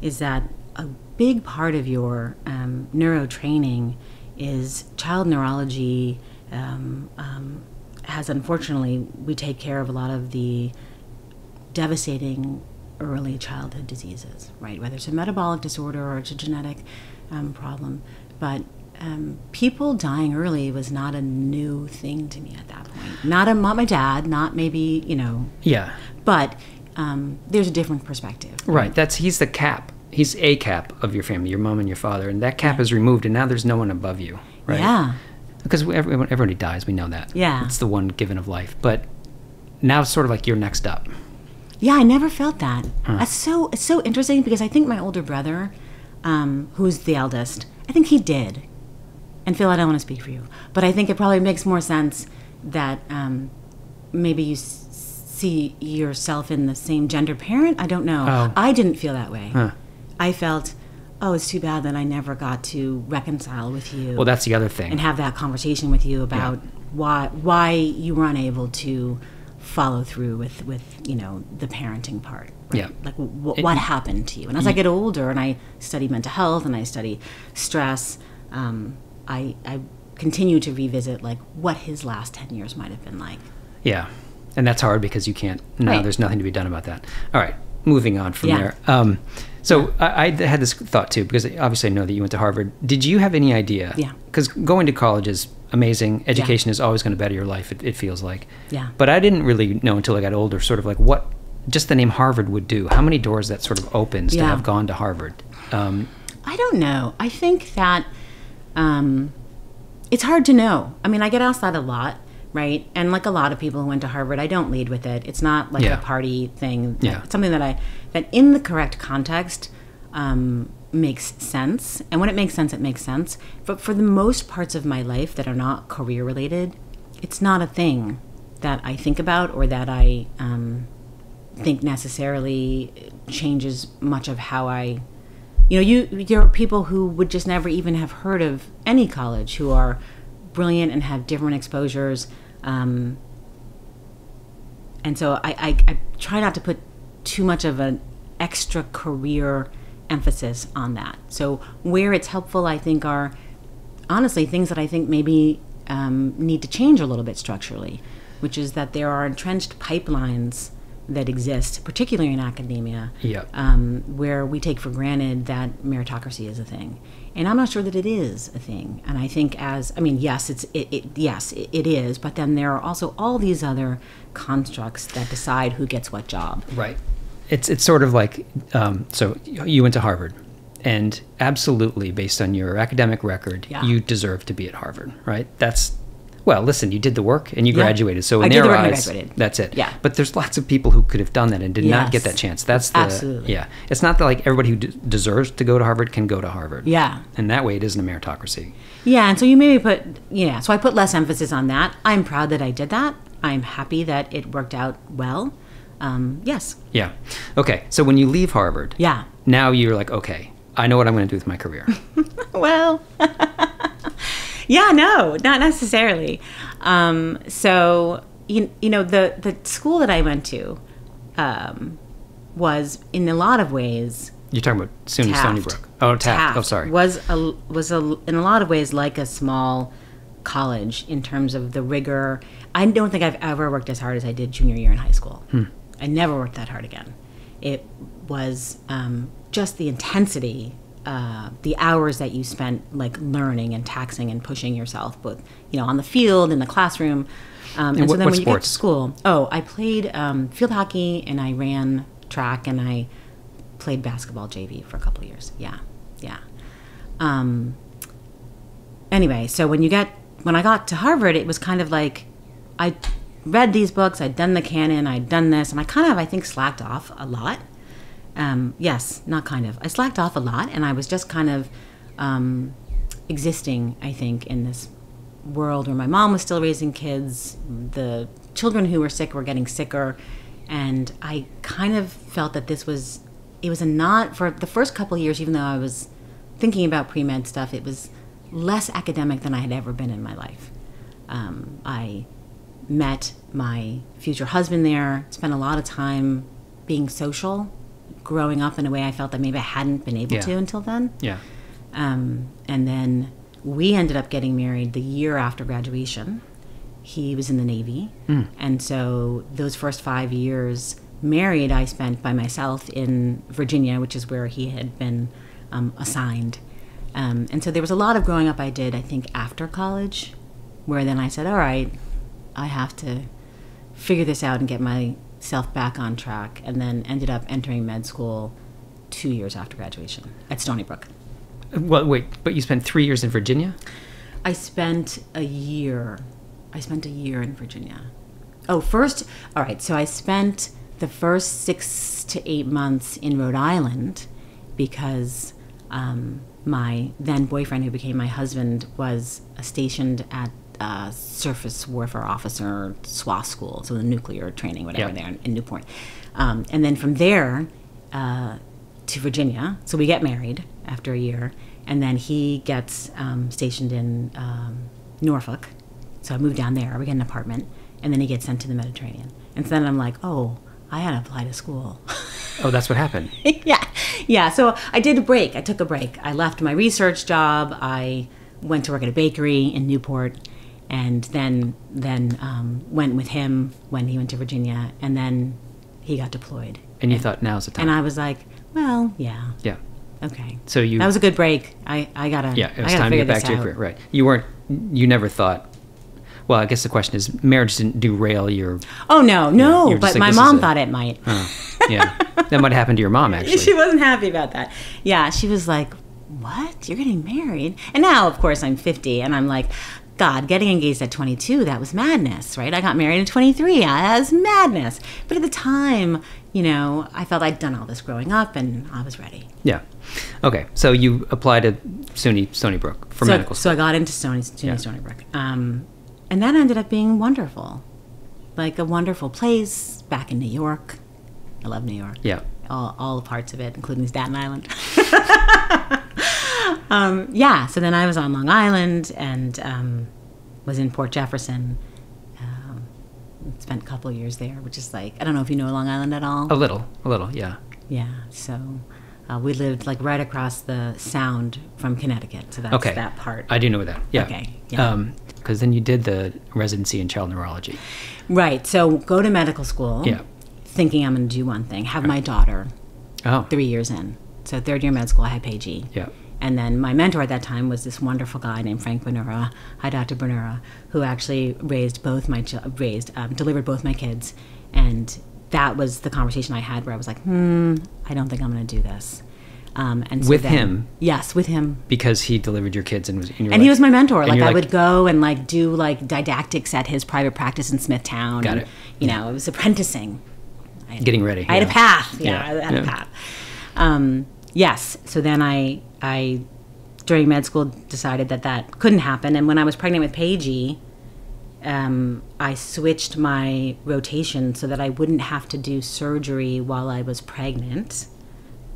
is that a big part of your um, neuro training is child neurology. Um, um, has unfortunately, we take care of a lot of the devastating early childhood diseases, right? Whether it's a metabolic disorder or it's a genetic um, problem. But um, people dying early was not a new thing to me at that point. Not, a, dad, not maybe, you know, yeah. but um, there's a different perspective. Right. That's he's the cap. He's a cap of your family, your mom and your father, and that cap is removed, and now there's no one above you. Right. Yeah. Because everyone, everybody dies, we know that. Yeah. It's the one given of life. But now it's sort of like you're next up. Yeah, I never felt that. That's so it's so interesting because I think my older brother, um, who's the eldest, I think he did. And Phil, I don't want to speak for you, but I think it probably makes more sense that um, maybe you s- see yourself in the same gender parent. I don't know. Oh. I didn't feel that way. Huh. I felt, oh, it's too bad that I never got to reconcile with you Well, that's the other thing. and have that conversation with you about why why you were unable to follow through with with you know the parenting part right? Yeah. like w- It- what happened to you and as i get older and i study mental health and i study stress um, I, I continue to revisit like what his last 10 years might have been like yeah. And that's hard because you can't, now Right. there's nothing to be done about that. All right. Moving on from Yeah. there. Um, so I, I had this thought too, because obviously I know that you went to Harvard. Did you have any idea? Yeah. Because going to college is amazing. Education is always going to better your life, it, it feels like. Yeah. But I didn't really know until I got older, sort of like what just the name Harvard would do. How many doors that sort of opens to have gone to Harvard. Um, I don't know. I think that um, it's hard to know. I mean, I get asked that a lot, right? And like a lot of people who went to Harvard, I don't lead with it. It's not like Yeah. a party thing. Yeah. It's something that I that in the correct context um, makes sense. And when it makes sense, it makes sense. But for the most parts of my life that are not career related, it's not a thing that I think about or that I um, think necessarily changes much of how I you know you there are people who would just never even have heard of any college who are brilliant and have different exposures um, and so I, I, I try not to put too much of an extra career emphasis on that. So where it's helpful i think are honestly things that i think maybe um, need to change a little bit structurally which is that there are entrenched pipelines that exist particularly in academia Yeah. um, where we take for granted that meritocracy is a thing, and I'm not sure that it is a thing. And I think as I mean, yes, it's it, it yes it, it is, but then there are also all these other constructs that decide who gets what job. Right. It's it's sort of like um, so you went to Harvard, and absolutely based on your academic record, Yeah. you deserve to be at Harvard, right? That's Well, listen, you did the work and you Yeah. graduated. So in I their the eyes, graduated. that's it. Yeah. But there's lots of people who could have done that and did not get that chance. That's the Absolutely. yeah. It's not that like everybody who d- deserves to go to Harvard can go to Harvard. Yeah. And that way, it isn't a meritocracy. Yeah, and so you maybe put, yeah, so I put less emphasis on that. I'm proud that I did that. I'm happy that it worked out well. Um, yes. Yeah. Okay. So when you leave Harvard, Yeah. now you're like, okay, I know what I'm going to do with my career. Well, yeah, no, not necessarily. Um, so, you, you know, the, the school that I went to um, was, in a lot of ways, You're talking about SUNY Stony Brook. Oh, Taft. Oh, sorry. Was a, was a, in a lot of ways like a small college in terms of the rigor. I don't think I've ever worked as hard as I did junior year in high school. Hmm. I never worked that hard again. It was um, just the intensity, uh, the hours that you spent like learning and taxing and pushing yourself, both you know on the field in the classroom. Um, and, what- so then when you get to school, oh, I played um, field hockey and I ran track and I played basketball JV for a couple of years. Yeah, yeah. Um, anyway, so when you get when I got to Harvard, it was kind of like I read these books, I'd done the canon, I'd done this, and I kind of I think slacked off a lot. Um, yes, not kind of. I slacked off a lot, and I was just kind of um, existing. I think in this world where my mom was still raising kids, the children who were sick were getting sicker, and I kind of felt that this was it was a not for the first couple years, even though I was thinking about pre med stuff, it was less academic than I had ever been in my life. Um, I met my future husband there, spent a lot of time being social, growing up in a way I felt that maybe I hadn't been able Yeah. to until then. yeah. Um, and then we ended up getting married the year after graduation. He was in the Navy. And so those first five years married, I spent by myself in Virginia, which is where he had been um, assigned. Um, and so there was a lot of growing up I did, I think, after college, where then I said, all right, I have to figure this out and get myself back on track. And then ended up entering med school two years after graduation at Stony Brook. Well, wait, but you spent three years in Virginia? I spent a year. I spent a year in Virginia. Oh, first, all right. So I spent the first six to eight months in Rhode Island because um, my then boyfriend, who became my husband, was stationed at uh, Surface Warfare Officer SWA school, so the nuclear training, whatever, Yeah. there in, in Newport. Um, and then from there, uh, to Virginia. So we get married after a year, and then he gets um, stationed in um, Norfolk. So I moved down there. We get an apartment, and then he gets sent to the Mediterranean. And so then I'm like, oh, I had to apply to school. Oh, that's what happened. yeah, yeah. So I did a break. I took a break. I left my research job. I went to work at a bakery in Newport, and then then um, went with him when he went to Virginia, and then he got deployed. And you thought now's the time. And I was like, well, yeah, yeah. okay. So you That was a good break. I, I gotta Yeah, it I was time to get back to your career. Right. You weren't. You never thought. Well, I guess the question is, marriage didn't derail your. Oh no, no. but like, my mom thought it might. Yeah, that might have happened to your mom actually. she wasn't happy about that. Yeah, she was like, "What? You're getting married?" And now, of course, I'm 50, and I'm like, "God, getting engaged at 22, that was madness, right? I got married at 23, that was madness." But at the time, you know, I felt I'd done all this growing up, and I was ready. Yeah. Okay, so you applied to SUNY Stony Brook for so, medical so school. So I got into Stony, SUNY Yeah. Stony Brook, um, and that ended up being wonderful, like a wonderful place back in New York. I love New York. yeah. all, all parts of it, including Staten Island. um, yeah, so then I was on Long Island and um, was in Port Jefferson. Um, spent a couple of years there, which is like, I don't know if you know Long Island at all. A little, a little, yeah. Yeah, so uh, we lived like right across the Sound from Connecticut. So that's Okay. that part. I do know that. Yeah. Okay, yeah. Um, because then you did the residency in child neurology. right, so go to medical school Yeah. thinking I'm going to do one thing, have my daughter Oh. three years in. So third year med school, I had Paigey. Yeah. And then my mentor at that time was this wonderful guy named Frank Bonura. Hi, Dr. Bonura, who actually raised both my raised um, delivered both my kids, and that was the conversation I had where I was like, hmm, I don't think I'm going to do this. Um, and so With then- him? yes, with him. because he delivered your kids and was. And, And he was my mentor. Like I would go and like do like didactics at his private practice in Smithtown. Got and, it. You know, it was apprenticing. I had- Getting ready, I had a path. Yeah, Yeah, I had yeah. a path. Um, yes. So then I I during med school decided that that couldn't happen. And when I was pregnant with Paigey, um, I switched my rotation so that I wouldn't have to do surgery while I was pregnant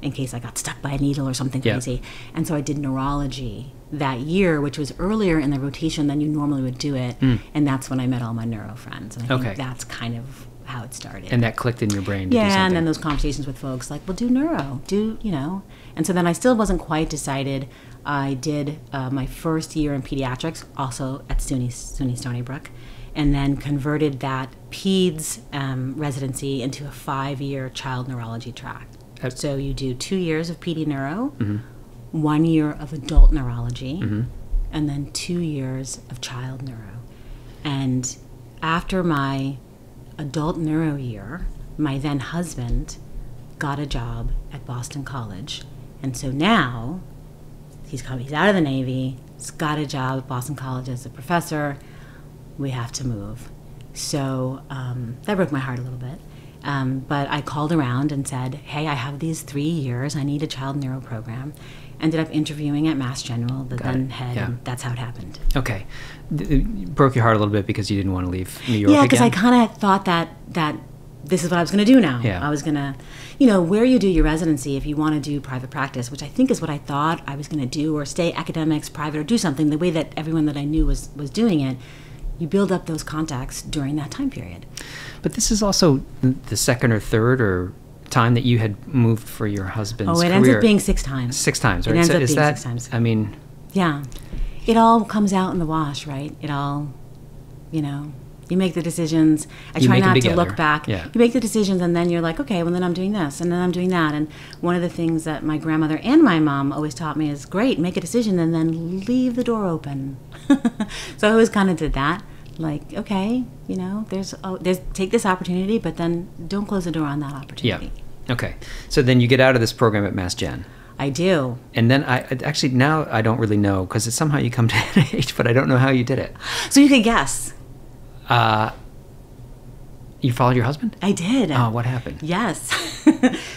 in case I got stuck by a needle or something Yeah. crazy. And so I did neurology that year, which was earlier in the rotation than you normally would do it. And that's when I met all my neuro friends. And I. Okay. think that's kind of how it started. and that clicked in your brain. Yeah, and then those conversations with folks like, well, do neuro, do, you know. And so then I still wasn't quite decided. I did uh, my first year in pediatrics, also at SUNY, SUNY Stony Brook, and then converted that PEDS um, residency into a five year child neurology track. Uh, So you do two years of PD neuro, Mm-hmm. one year of adult neurology, and then two years of child neuro. And after my adult neuro year, my then husband got a job at Boston College. And so now he's come, he's out of the Navy, he's got a job at Boston College as a professor. We have to move. So um, that broke my heart a little bit. Um, but I called around and said, hey, I have these three years. I need a child neuro program. Ended up interviewing at Mass General, the Got then it. head, Yeah. and that's how it happened. Okay, it broke your heart a little bit because you didn't want to leave New York Yeah, because I kind of thought that that this is what I was going to do now. Yeah. I was going to, you know, where you do your residency, if you want to do private practice, which I think is what I thought I was going to do, or stay academics, private, or do something the way that everyone that I knew was was doing it. You build up those contacts during that time period. But this is also the second or third or time that you had moved for your husband's Oh, it career. ends up being six times. six times, It ends so up being that, six times. I mean, Yeah, it all comes out in the wash, right? It all, you know, you make the decisions. I You try not to look back. Yeah. You make the decisions, and then you're like, okay, well, then I'm doing this, and then I'm doing that. And one of the things that my grandmother and my mom always taught me is great, make a decision, and then leave the door open. so I always kind of did that. Like, okay, you know, there's, oh, there's, take this opportunity, but then don't close the door on that opportunity. yeah. opportunity. Okay. So then you get out of this program at Mass Gen. I do. And then I actually now I don't really know because somehow you come to NIH, but I don't know how you did it. So you could guess. Uh, you followed your husband? I did. Oh, what happened? Yes.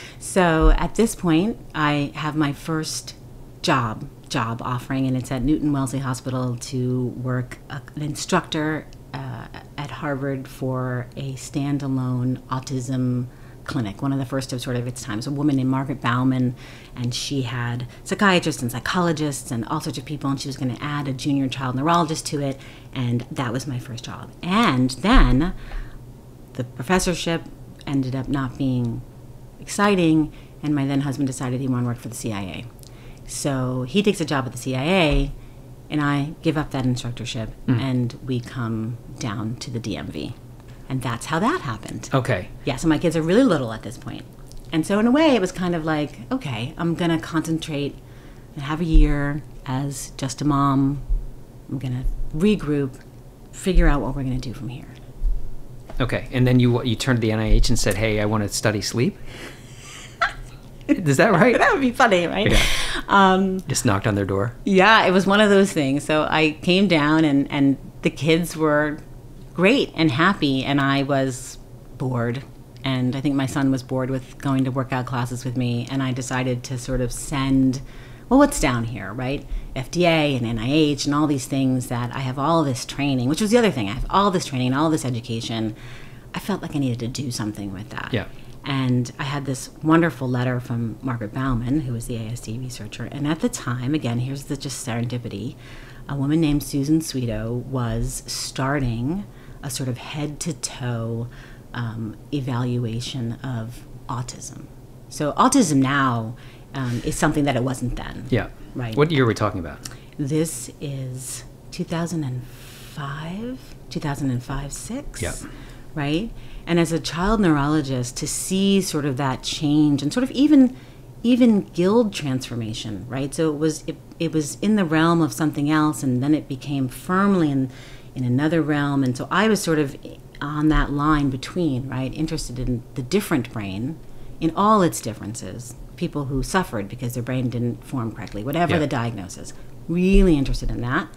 so at this point, I have my first job job offering, and it's at Newton Wellesley Hospital to work a, an instructor uh, at Harvard for a standalone autism clinic, one of the first of sort of its times, a woman named Margaret Bauman, and she had psychiatrists and psychologists and all sorts of people, and she was going to add a junior child neurologist to it, and that was my first job. And then the professorship ended up not being exciting, and my then husband decided he wanted to work for the CIA. So he takes a job at the CIA, and I give up that instructorship, hmm. and we come down to the DMV. And that's how that happened. Okay. Yeah, so my kids are really little at this point. And so, in a way, it was kind of like, okay, I'm going to concentrate and have a year as just a mom. I'm going to regroup, figure out what we're going to do from here. Okay. And then you you turned to the NIH and said, "Hey, I want to study sleep." Is that right? That would be funny, right? Yeah. Um, Just knocked on their door. yeah, it was one of those things. So I came down, and, and the kids were great and happy, and I was bored. And I think my son was bored with going to workout classes with me, and I decided to sort of send, well, what's down here, right? FDA and NIH and all these things that I have all this training, which was the other thing. I have all this training, and all this education. I felt like I needed to do something with that. Yeah. And I had this wonderful letter from Margaret Bauman, who was the ASD researcher. And at the time, again, here's the just serendipity a woman named Susan Swedo was starting a sort of head to toe um, evaluation of autism. So, autism now um, is something that it wasn't then. Yeah. Right. What year are we talking about? This is 2005, 2005, 6. Yeah. Right? And as a child neurologist, to see sort of that change and sort of even even guild transformation, right? So it was it, it was in the realm of something else and then it became firmly in in another realm. And so I was sort of on that line between, right, interested in the different brain in all its differences, people who suffered because their brain didn't form correctly, whatever Yeah. the diagnosis. Really interested in that,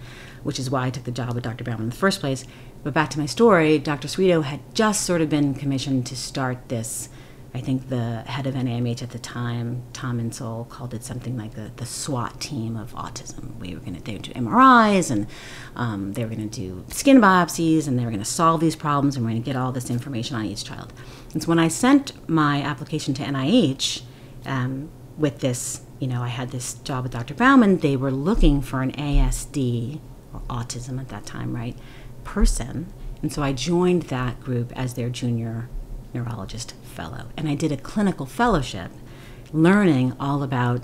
which is why I took the job with Dr. Brown in the first place. But back to my story, Dr. Swedo had just sort of been commissioned to start this. I think the head of NIMH at the time, Tom Insel, called it something like the, the SWAT team of autism. We were going to do MRIs and um, they were going to do skin biopsies and they were going to solve these problems and we're going to get all this information on each child. And so when I sent my application to NIH um, with this, you know, I had this job with Dr. Bauman, they were looking for an ASD, or autism at that time, right, person. And so I joined that group as their junior neurologist fellow. And I did a clinical fellowship learning all about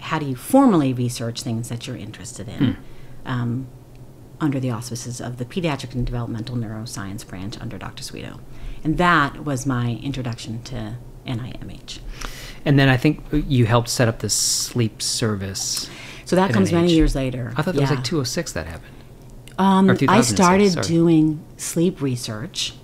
how do you formally research things that you're interested in um, under the auspices of the Pediatric and Developmental Neuroscience branch under Dr. Swedo. And that was my introduction to NIMH. And then I think you helped set up the sleep service. So that At comes many years later. I thought that was like 206 that happened. Um, I started sorry. doing sleep research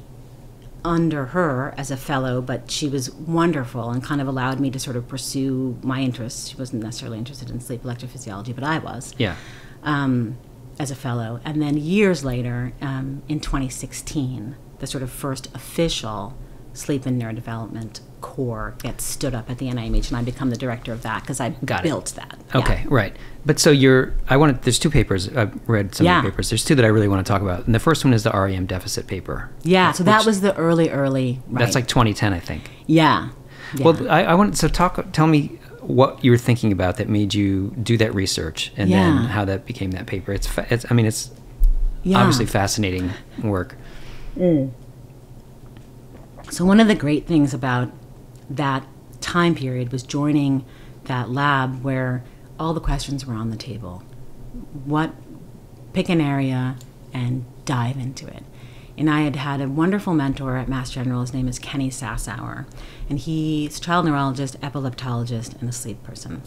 under her as a fellow, but she was wonderful and kind of allowed me to sort of pursue my interests. She wasn't necessarily interested in sleep electrophysiology, but I was Yeah. um, as a fellow. And then years later, um, in 2016, the sort of first official sleep and neurodevelopment core gets stood up at the NIMH, and I become the director of that because I Got it. built that. Yeah. Okay, right. But so you're, I wanted, there's two papers, I've read some of the papers. There's two that I really want to talk about. And the first one is the REM deficit paper. Yeah, so that was the early, early. Right. That's like 2010, I think. yeah. yeah. Well, I, I want, so talk, tell me what you were thinking about that made you do that research and then how that became that paper. It's, fa- it's I mean, it's yeah. obviously fascinating work. Mm. So one of the great things about that time period was joining that lab where all the questions were on the table. What pick an area and dive into it. And I had had a wonderful mentor at Mass General. His name is Kenny Sassower, and he's a child neurologist, epileptologist, and a sleep person.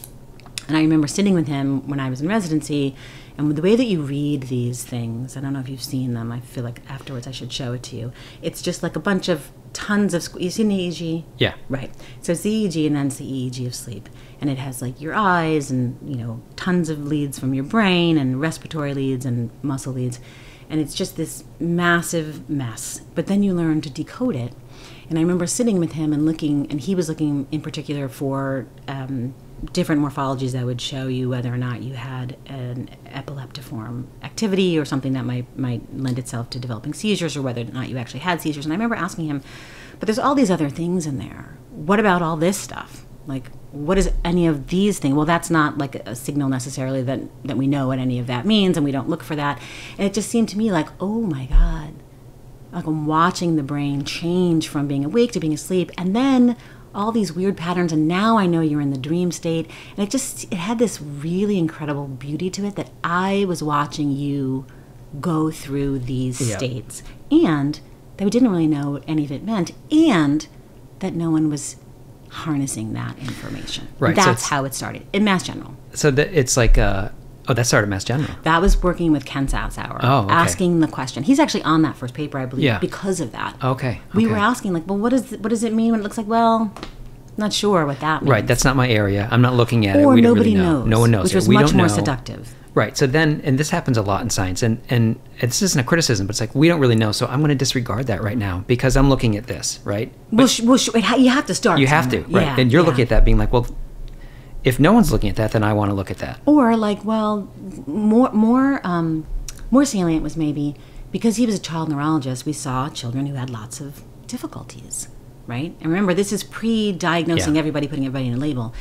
And I remember sitting with him when I was in residency, and the way that you read these things, I don't know if you've seen them. I feel like afterwards I should show it to you. It's just like a bunch of tons of. squ- You seen the EEG? Yeah. Right. So it's the EEG and then it's the EEG of sleep. And it has like your eyes and, you know, tons of leads from your brain and respiratory leads and muscle leads. And it's just this massive mess. But then you learn to decode it. And I remember sitting with him and looking, and he was looking in particular for um, different morphologies that would show you whether or not you had an epileptiform activity or something that might might lend itself to developing seizures or whether or not you actually had seizures. And I remember asking him, but there's all these other things in there. What about all this stuff? Like, what is any of these things? Well, that's not like a signal necessarily that that we know what any of that means, and we don't look for that. And it just seemed to me like, oh my god, like I'm watching the brain change from being awake to being asleep, and then all these weird patterns, and now I know you're in the dream state, and it just it had this really incredible beauty to it that I was watching you go through these Yeah. states, and that we didn't really know what any of it meant, and that no one was harnessing that information. Right, That's it's- how it started in Mass General. So that it's like, uh, oh, that started Mass General. That was working with Ken Sassower, Oh, okay. asking the question. He's actually on that first paper, I believe, Yeah. because of that. Okay. We okay. were asking, like, well, what, is, what does it mean when it looks like, well, not sure what that means. Right, that's not my area. I'm not looking at it. Or We nobody really know. knows. No one knows. Which it. was we much more know. seductive. Right. So then, and this happens a lot in science, and and this isn't a criticism, but it's like we don't really know. So I'm going to disregard that right now because I'm looking at this. Right. well, sh- well sh- ha- you have to start. You have to. Right. Yeah, and you're yeah. looking at that, being like, well, if no one's looking at that, then I want to look at that. Or like, well, more more um, more salient was maybe because he was a child neurologist. We saw children who had lots of difficulties, right? And remember, this is pre-diagnosing Yeah. everybody, putting everybody in a label.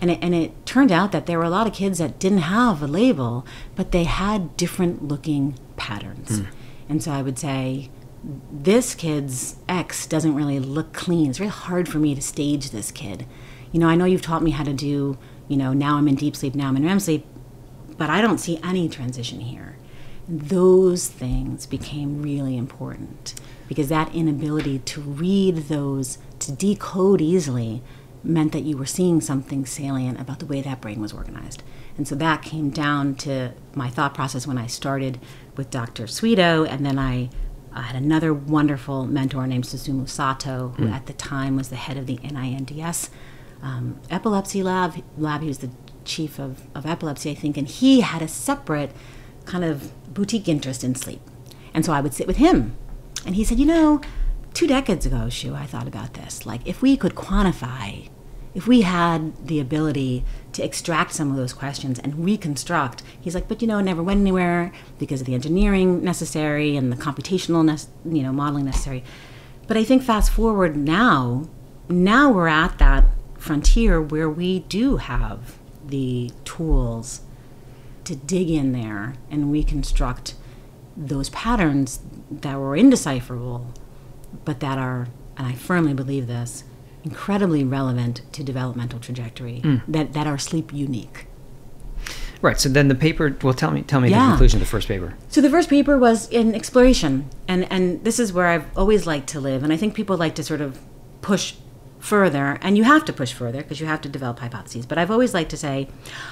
And it, and it turned out that there were a lot of kids that didn't have a label, but they had different looking patterns. Hmm. And so I would say, this kid's X doesn't really look clean. It's really hard for me to stage this kid. You know, I know you've taught me how to do, you know, now I'm in deep sleep, now I'm in REM sleep, but I don't see any transition here. Those things became really important because that inability to read those, to decode easily, meant that you were seeing something salient about the way that brain was organized. And so that came down to my thought process when I started with Dr. Swedo, and then I I had another wonderful mentor named Susumu Sato, who hmm. at the time was the head of the NINDS um, epilepsy lab. Lab. He was the chief of, of epilepsy, I think, and he had a separate kind of boutique interest in sleep. And so I would sit with him, and he said, "You know, two decades ago, Shu, I thought about this. Like, if we could quantify." If we had the ability to extract some of those questions and reconstruct, he's like, but you know, it never went anywhere because of the engineering necessary and the computational, you know, modeling necessary. But I think fast forward now, now we're at that frontier where we do have the tools to dig in there and reconstruct those patterns that were indecipherable, but that are, and I firmly believe this, incredibly relevant to developmental trajectory mm. that, that are sleep unique. Right. So then the paper. Well, tell me. Tell me yeah. the conclusion of the first paper. So the first paper was in exploration, and and this is where I've always liked to live, and I think people like to sort of push further, and you have to push further because you have to develop hypotheses. But I've always liked to say,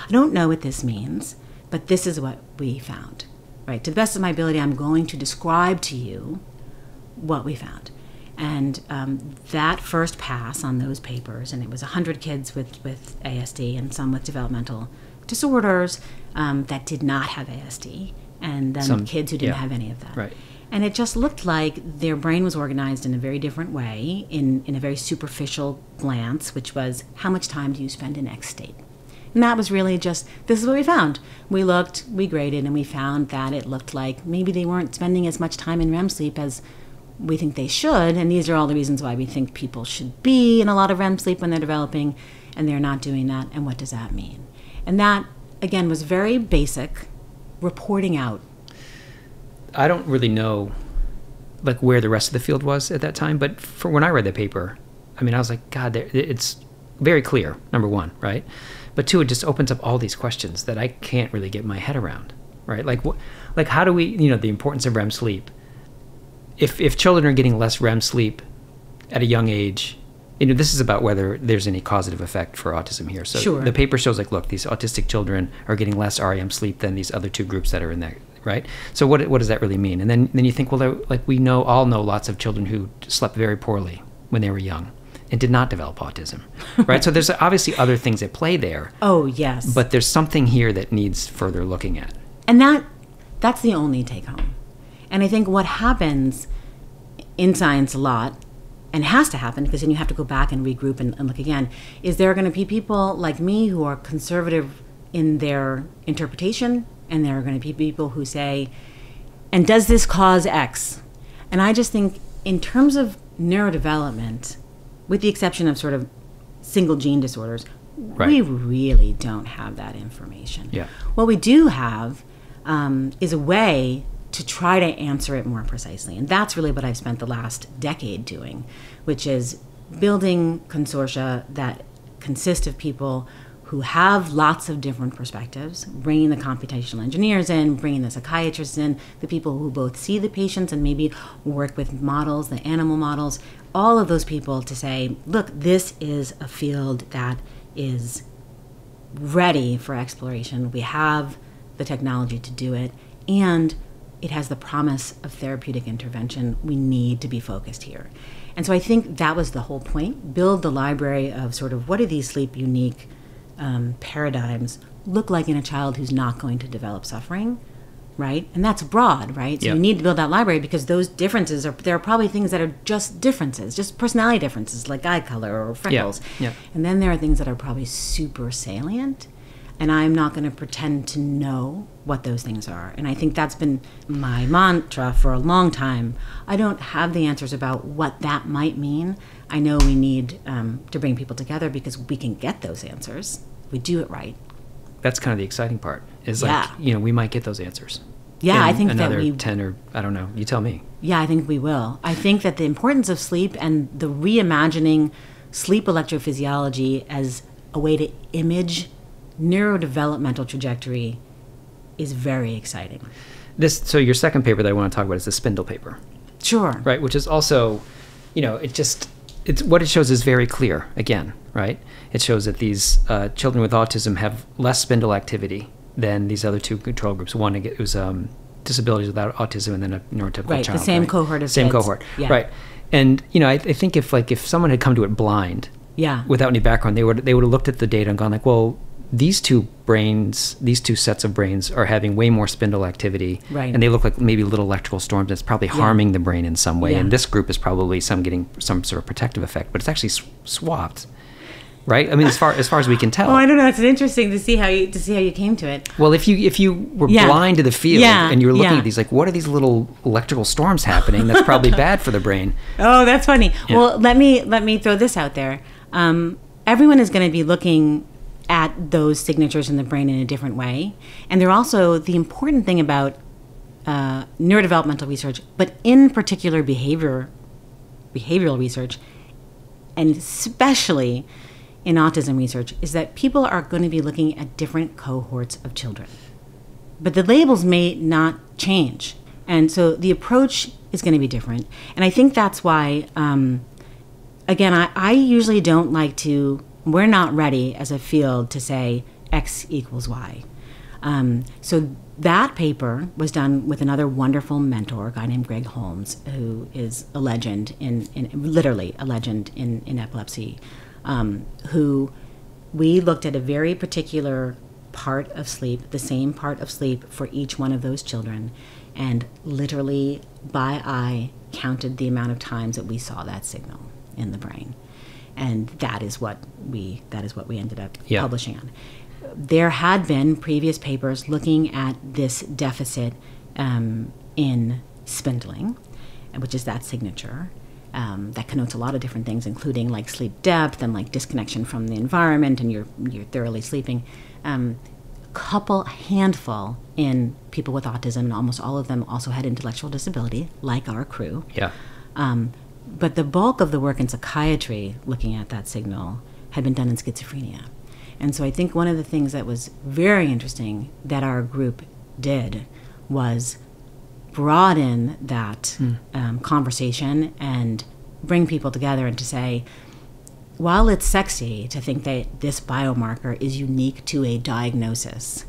I don't know what this means, but this is what we found. Right. To the best of my ability, I'm going to describe to you what we found. And um, that first pass on those papers, and it was 100 kids with, with ASD and some with developmental disorders um, that did not have ASD, and then some, kids who didn't yeah, have any of that. Right. And it just looked like their brain was organized in a very different way, in, in a very superficial glance, which was how much time do you spend in X state? And that was really just this is what we found. We looked, we graded, and we found that it looked like maybe they weren't spending as much time in REM sleep as we think they should, and these are all the reasons why we think people should be in a lot of REM sleep when they're developing, and they're not doing that, and what does that mean? And that, again, was very basic reporting out. I don't really know like where the rest of the field was at that time, but for when I read the paper, I mean, I was like, God, it's very clear. Number one, right? But two, it just opens up all these questions that I can't really get my head around, right? Like, what, like how do we, you know, the importance of REM sleep if if children are getting less REM sleep at a young age, you know, this is about whether there's any causative effect for autism here. So sure. the paper shows like, look, these autistic children are getting less REM sleep than these other two groups that are in there, right? So what what does that really mean? And then then you think, well, like we know all know lots of children who slept very poorly when they were young and did not develop autism, right? so there's obviously other things at play there. Oh yes. But there's something here that needs further looking at. And that that's the only take home. And I think what happens in science a lot, and has to happen because then you have to go back and regroup and, and look again, is there are going to be people like me who are conservative in their interpretation, and there are going to be people who say, and does this cause X? And I just think, in terms of neurodevelopment, with the exception of sort of single gene disorders, right. we really don't have that information. Yeah. What we do have um, is a way to try to answer it more precisely. And that's really what I've spent the last decade doing, which is building consortia that consist of people who have lots of different perspectives, bringing the computational engineers in, bringing the psychiatrists in, the people who both see the patients and maybe work with models, the animal models, all of those people to say, look, this is a field that is ready for exploration. We have the technology to do it. And it has the promise of therapeutic intervention. We need to be focused here. And so I think that was the whole point. Build the library of sort of what are these sleep unique um, paradigms look like in a child who's not going to develop suffering, right? And that's broad, right? So yep. you need to build that library because those differences are there are probably things that are just differences, just personality differences like eye color or freckles. Yeah. yeah. And then there are things that are probably super salient and I'm not going to pretend to know what those things are. And I think that's been my mantra for a long time. I don't have the answers about what that might mean. I know we need um, to bring people together because we can get those answers. We do it right. That's kind of the exciting part. Is yeah. like you know we might get those answers. Yeah, I think another that we ten or I don't know. You tell me. Yeah, I think we will. I think that the importance of sleep and the reimagining sleep electrophysiology as a way to image neurodevelopmental trajectory is very exciting. This so your second paper that I want to talk about is the spindle paper. Sure. Right, which is also, you know, it just it's what it shows is very clear. Again, right? It shows that these uh, children with autism have less spindle activity than these other two control groups. One it was um, disabilities without autism, and then a neurotypical right, child. The same right? cohort of same kids. cohort. Yeah. Right. And you know, I, I think if like if someone had come to it blind, Yeah. without any background, they would they would have looked at the data and gone like, well, these two brains, these two sets of brains are having way more spindle activity, Right. And they look like maybe little electrical storms. That's probably harming the brain in some way. Yeah. And this group is probably some getting some sort of protective effect, but it's actually sw- swapped, right? I mean, as far as far as we can tell. Oh, I don't know. It's interesting to see how you to see how you came to it. Well, if you if you were Yeah. blind to the field Yeah, and you're looking yeah. at these, like, what are these little electrical storms happening? That's probably bad for the brain. Oh, that's funny. Well, let me let me throw this out there. Um, everyone is going to be looking at those signatures in the brain in a different way, and they're also the important thing about uh, neurodevelopmental research, but in particular behavior behavioral research, and especially in autism research, is that people are going to be looking at different cohorts of children but the labels may not change. And so the approach is going to be different. And I think that's why, um, again, I, I usually don't like to, we're not ready as a field to say X equals Y. Um, so that paper was done with another wonderful mentor, a guy named Greg Holmes, who is a legend in, in literally a legend in, in epilepsy, um, who we looked at a very particular part of sleep, the same part of sleep for each one of those children, and literally by eye counted the amount of times that we saw that signal in the brain. And that is what we that is what we ended up Yeah. publishing on. There had been previous papers looking at this deficit um, in spindling, which is that signature. Um, that connotes a lot of different things, including like sleep depth and like disconnection from the environment, and you're you're thoroughly sleeping. Um, couple handful in people with autism, and almost all of them also had intellectual disability, like our crew. Yeah. Um, but the bulk of the work in psychiatry looking at that signal had been done in schizophrenia. And so I think one of the things that was very interesting that our group did was broaden that um, conversation and bring people together and to say, while it's sexy to think that this biomarker is unique to a diagnosis,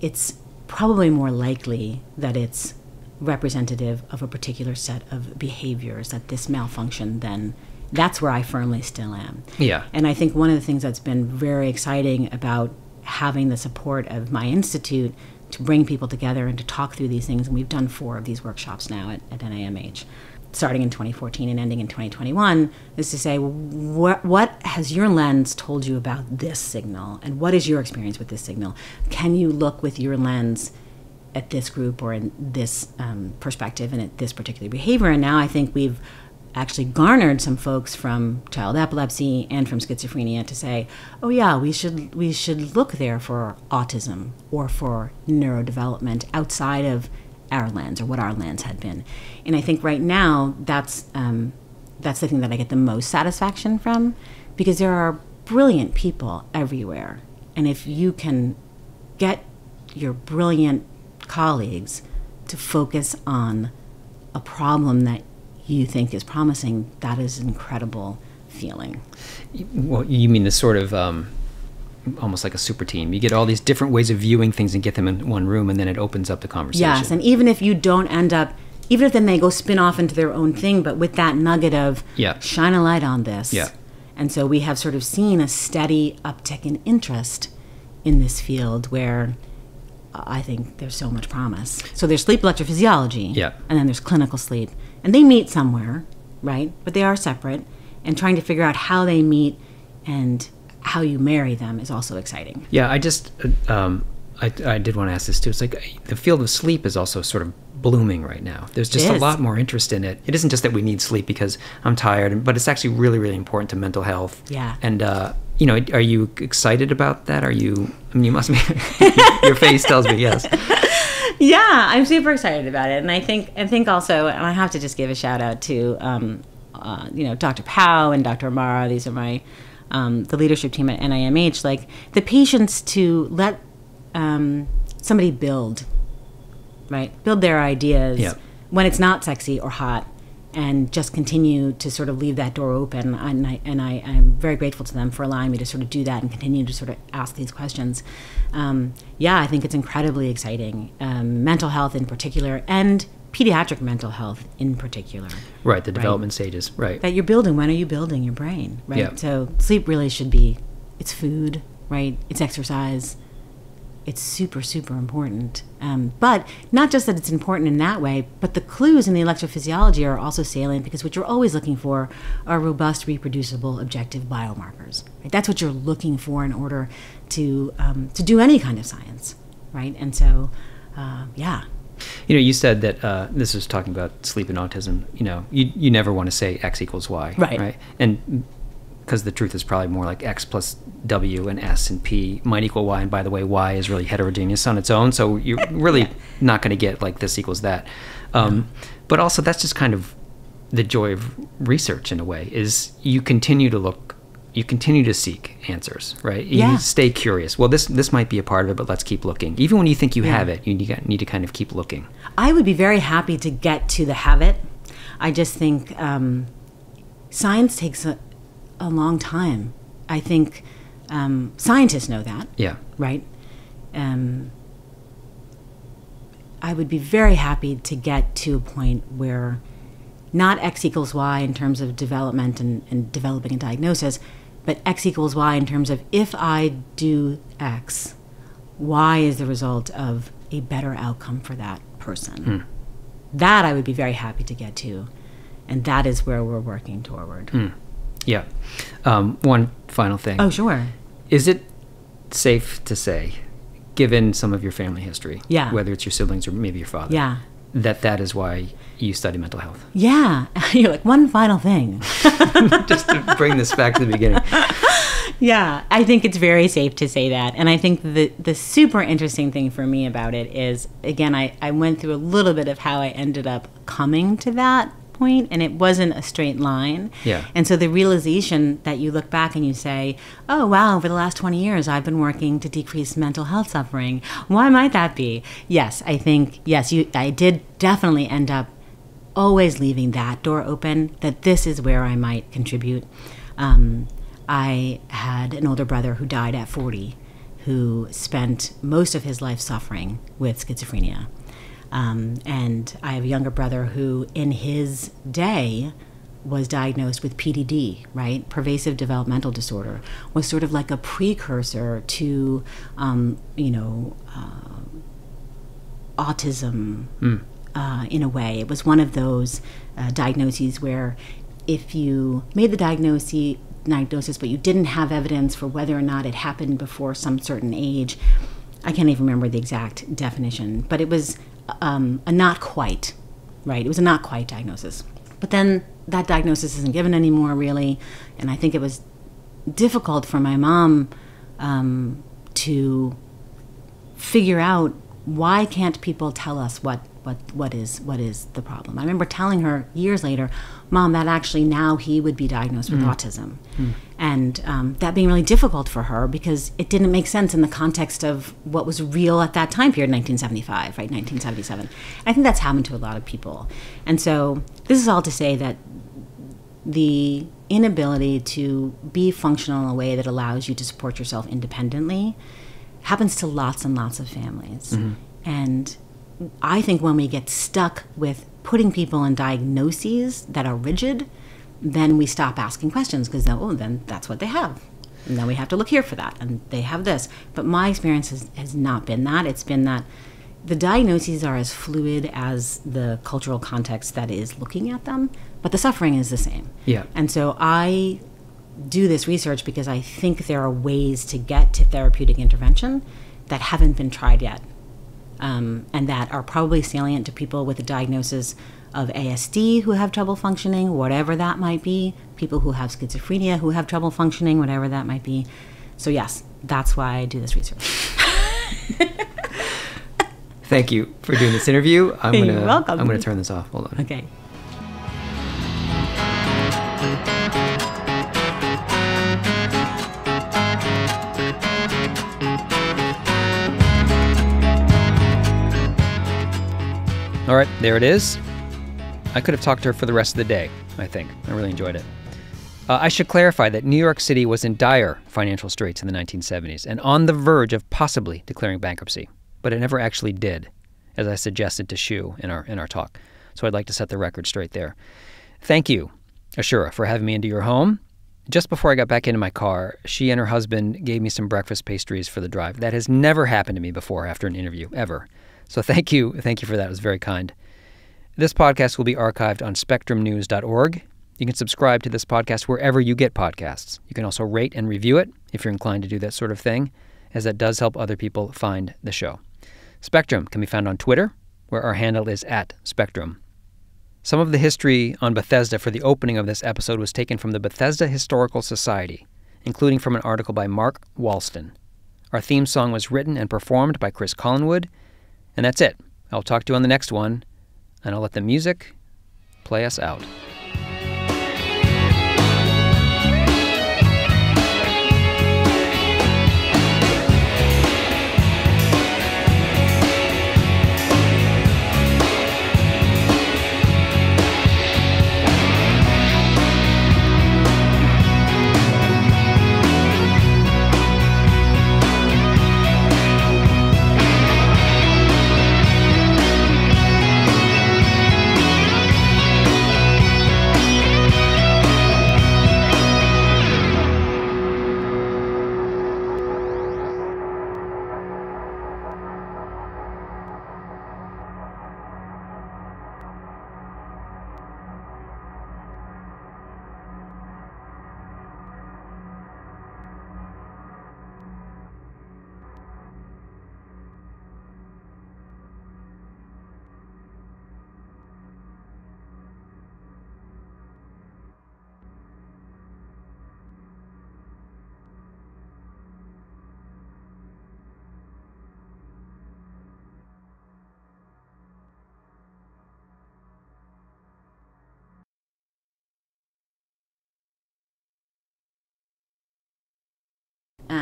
it's probably more likely that it's representative of a particular set of behaviors that this malfunction then that's where I firmly still am. Yeah. And I think one of the things that's been very exciting about having the support of my institute to bring people together and to talk through these things, and we've done four of these workshops now at, at NIMH, starting in 2014 and ending in 2021, is to say, what, what has your lens told you about this signal? And what is your experience with this signal? Can you look with your lens at this group or in this um, perspective and at this particular behavior? And now I think we've actually garnered some folks from child epilepsy and from schizophrenia to say, "Oh yeah, we should we should look there for autism or for neurodevelopment outside of our lens or what our lens had been." And I think right now that's um, that's the thing that I get the most satisfaction from because there are brilliant people everywhere, and if you can get your brilliant colleagues to focus on a problem that you think is promising, that is an incredible feeling. Well, you mean the sort of um, almost like a super team. You get all these different ways of viewing things and get them in one room, and then it opens up the conversation. Yes, and even if you don't end up, even if then they go spin off into their own thing, but with that nugget of Yeah. shine a light on this. Yeah. And so we have sort of seen a steady uptick in interest in this field where I think there's so much promise. So there's sleep electrophysiology, Yeah. and then there's clinical sleep, and they meet somewhere, right? But they are separate, and trying to figure out how they meet and how you marry them is also exciting. Yeah, I just uh, um, I, I did want to ask this too. It's like the field of sleep is also sort of blooming right now. There's just a lot more interest in it. It isn't just that we need sleep because I'm tired, but it's actually really, really important to mental health. Yeah. And uh, you know, are you excited about that? Are you? I mean, you must be. your face tells me yes. Yeah, I'm super excited about it, and I think I think also, and I have to just give a shout out to um, uh, you know Dr. Pao and Dr. Amara. These are my um, the leadership team at NIMH. Like the patience to let um, somebody build, right? Build their ideas Yeah. when it's not sexy or hot, and just continue to sort of leave that door open. And I and I am very grateful to them for allowing me to sort of do that and continue to sort of ask these questions. Um, yeah, I think it's incredibly exciting. Um, mental health in particular, and pediatric mental health in particular. Right, the development stages. Right. That you're building. When are you building your brain? Right. Yeah. So sleep really should be. It's food, right? It's exercise. It's super, super important. Um, but not just that it's important in that way, but the clues in the electrophysiology are also salient because what you're always looking for are robust, reproducible, objective biomarkers. Right? That's what you're looking for in order to um, to do any kind of science, right? And so, uh, yeah, You know, you said that uh, this is talking about sleep and autism. You know, you you never want to say x equals y, Right. Right, and because the truth is probably more like x plus w and s and p might equal y. And by the way, y is really heterogeneous on its own, so you're really not going to get like this equals that. Um, But also, that's just kind of the joy of research in a way. Is you continue to look. You continue to seek answers, right? You Yeah. stay curious. Well, this this might be a part of it, but let's keep looking. Even when you think you Yeah. have it, you need, need to kind of keep looking. I would be very happy to get to the have it I just think um, science takes a, a long time. I think um, scientists know that, Yeah. right? Um, I would be very happy to get to a point where not x equals y in terms of development and, and developing a diagnosis, but x equals y in terms of if I do x, y is the result of a better outcome for that person. That I would be very happy to get to. And that is where we're working toward. Yeah. Um, one final thing. Oh, sure. Is it safe to say, given some of your family history, Yeah. whether it's your siblings or maybe your father, Yeah. that that is why you study mental health? Yeah. You're like, one final thing. Just to bring this back to the beginning. Yeah, I think it's very safe to say that. And I think the the super interesting thing for me about it is again I, I went through a little bit of how I ended up coming to that point and it wasn't a straight line. Yeah. And so the realization that you look back and you say, Oh wow, over the last twenty years I've been working to decrease mental health suffering. Why might that be? Yes, I think yes, you I did definitely end up always leaving that door open that this is where I might contribute. Um, I had an older brother who died at 40 who spent most of his life suffering with schizophrenia. Um, and I have a younger brother who, in his day, was diagnosed with PDD, right? Pervasive developmental disorder, was sort of like a precursor to, um, you know, uh, autism uh, in a way. It was one of those uh, diagnoses where if you made the diagnosis, diagnosis, but you didn't have evidence for whether or not it happened before some certain age, I can't even remember the exact definition, but it was um, a not quite, right? It was a not quite diagnosis. But then that diagnosis isn't given anymore, really, and I think it was difficult for my mom um, to figure out why can't people tell us what what what is what is the problem. I remember telling her years later, "Mom, that actually now he would be diagnosed with mm. autism," mm. and um, that being really difficult for her because it didn't make sense in the context of what was real at that time period, 1975, right, 1977. I think that's happened to a lot of people, and so this is all to say that the inability to be functional in a way that allows you to support yourself independently happens to lots and lots of families. Mm-hmm. And I think when we get stuck with putting people in diagnoses that are rigid, then we stop asking questions because then, oh, then that's what they have. And then we have to look here for that, and they have this. But my experience has, has not been that. It's been that the diagnoses are as fluid as the cultural context that is looking at them, but the suffering is the same. Yeah. And so I do this research because I think there are ways to get to therapeutic intervention that haven't been tried yet, um, and that are probably salient to people with a diagnosis of ASD who have trouble functioning, whatever that might be, people who have schizophrenia who have trouble functioning, whatever that might be. So, yes, that's why I do this research. Thank you for doing this interview. I'm You're gonna welcome. I'm gonna turn this off. Hold on. Okay. All right, there it is. I could have talked to her for the rest of the day, I think. I really enjoyed it. Uh, I should clarify that New York City was in dire financial straits in the 1970s and on the verge of possibly declaring bankruptcy, but it never actually did, as I suggested to Shu in our, in our talk. So I'd like to set the record straight there. Thank you, Ashura, for having me into your home. Just before I got back into my car, she and her husband gave me some breakfast pastries for the drive. That has never happened to me before after an interview, ever. So thank you. Thank you for that. It was very kind. This podcast will be archived on spectrumnews.org. You can subscribe to this podcast wherever you get podcasts. You can also rate and review it if you're inclined to do that sort of thing, as that does help other people find the show. Spectrum can be found on Twitter, where our handle is at Spectrum. Some of the history on Bethesda for the opening of this episode was taken from the Bethesda Historical Society, including from an article by Mark Walston. Our theme song was written and performed by Chris Collingwood. And that's it. I'll talk to you on the next one, and I'll let the music play us out.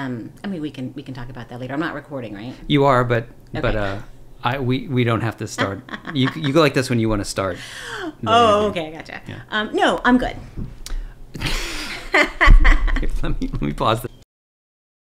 Um, I mean, we can we can talk about that later. I'm not recording, right? You are, but but uh, I we we don't have to start. you you go like this when you want to start. Oh, okay, gotcha. Yeah. Um, no, I'm good. Here, let me let me pause. This.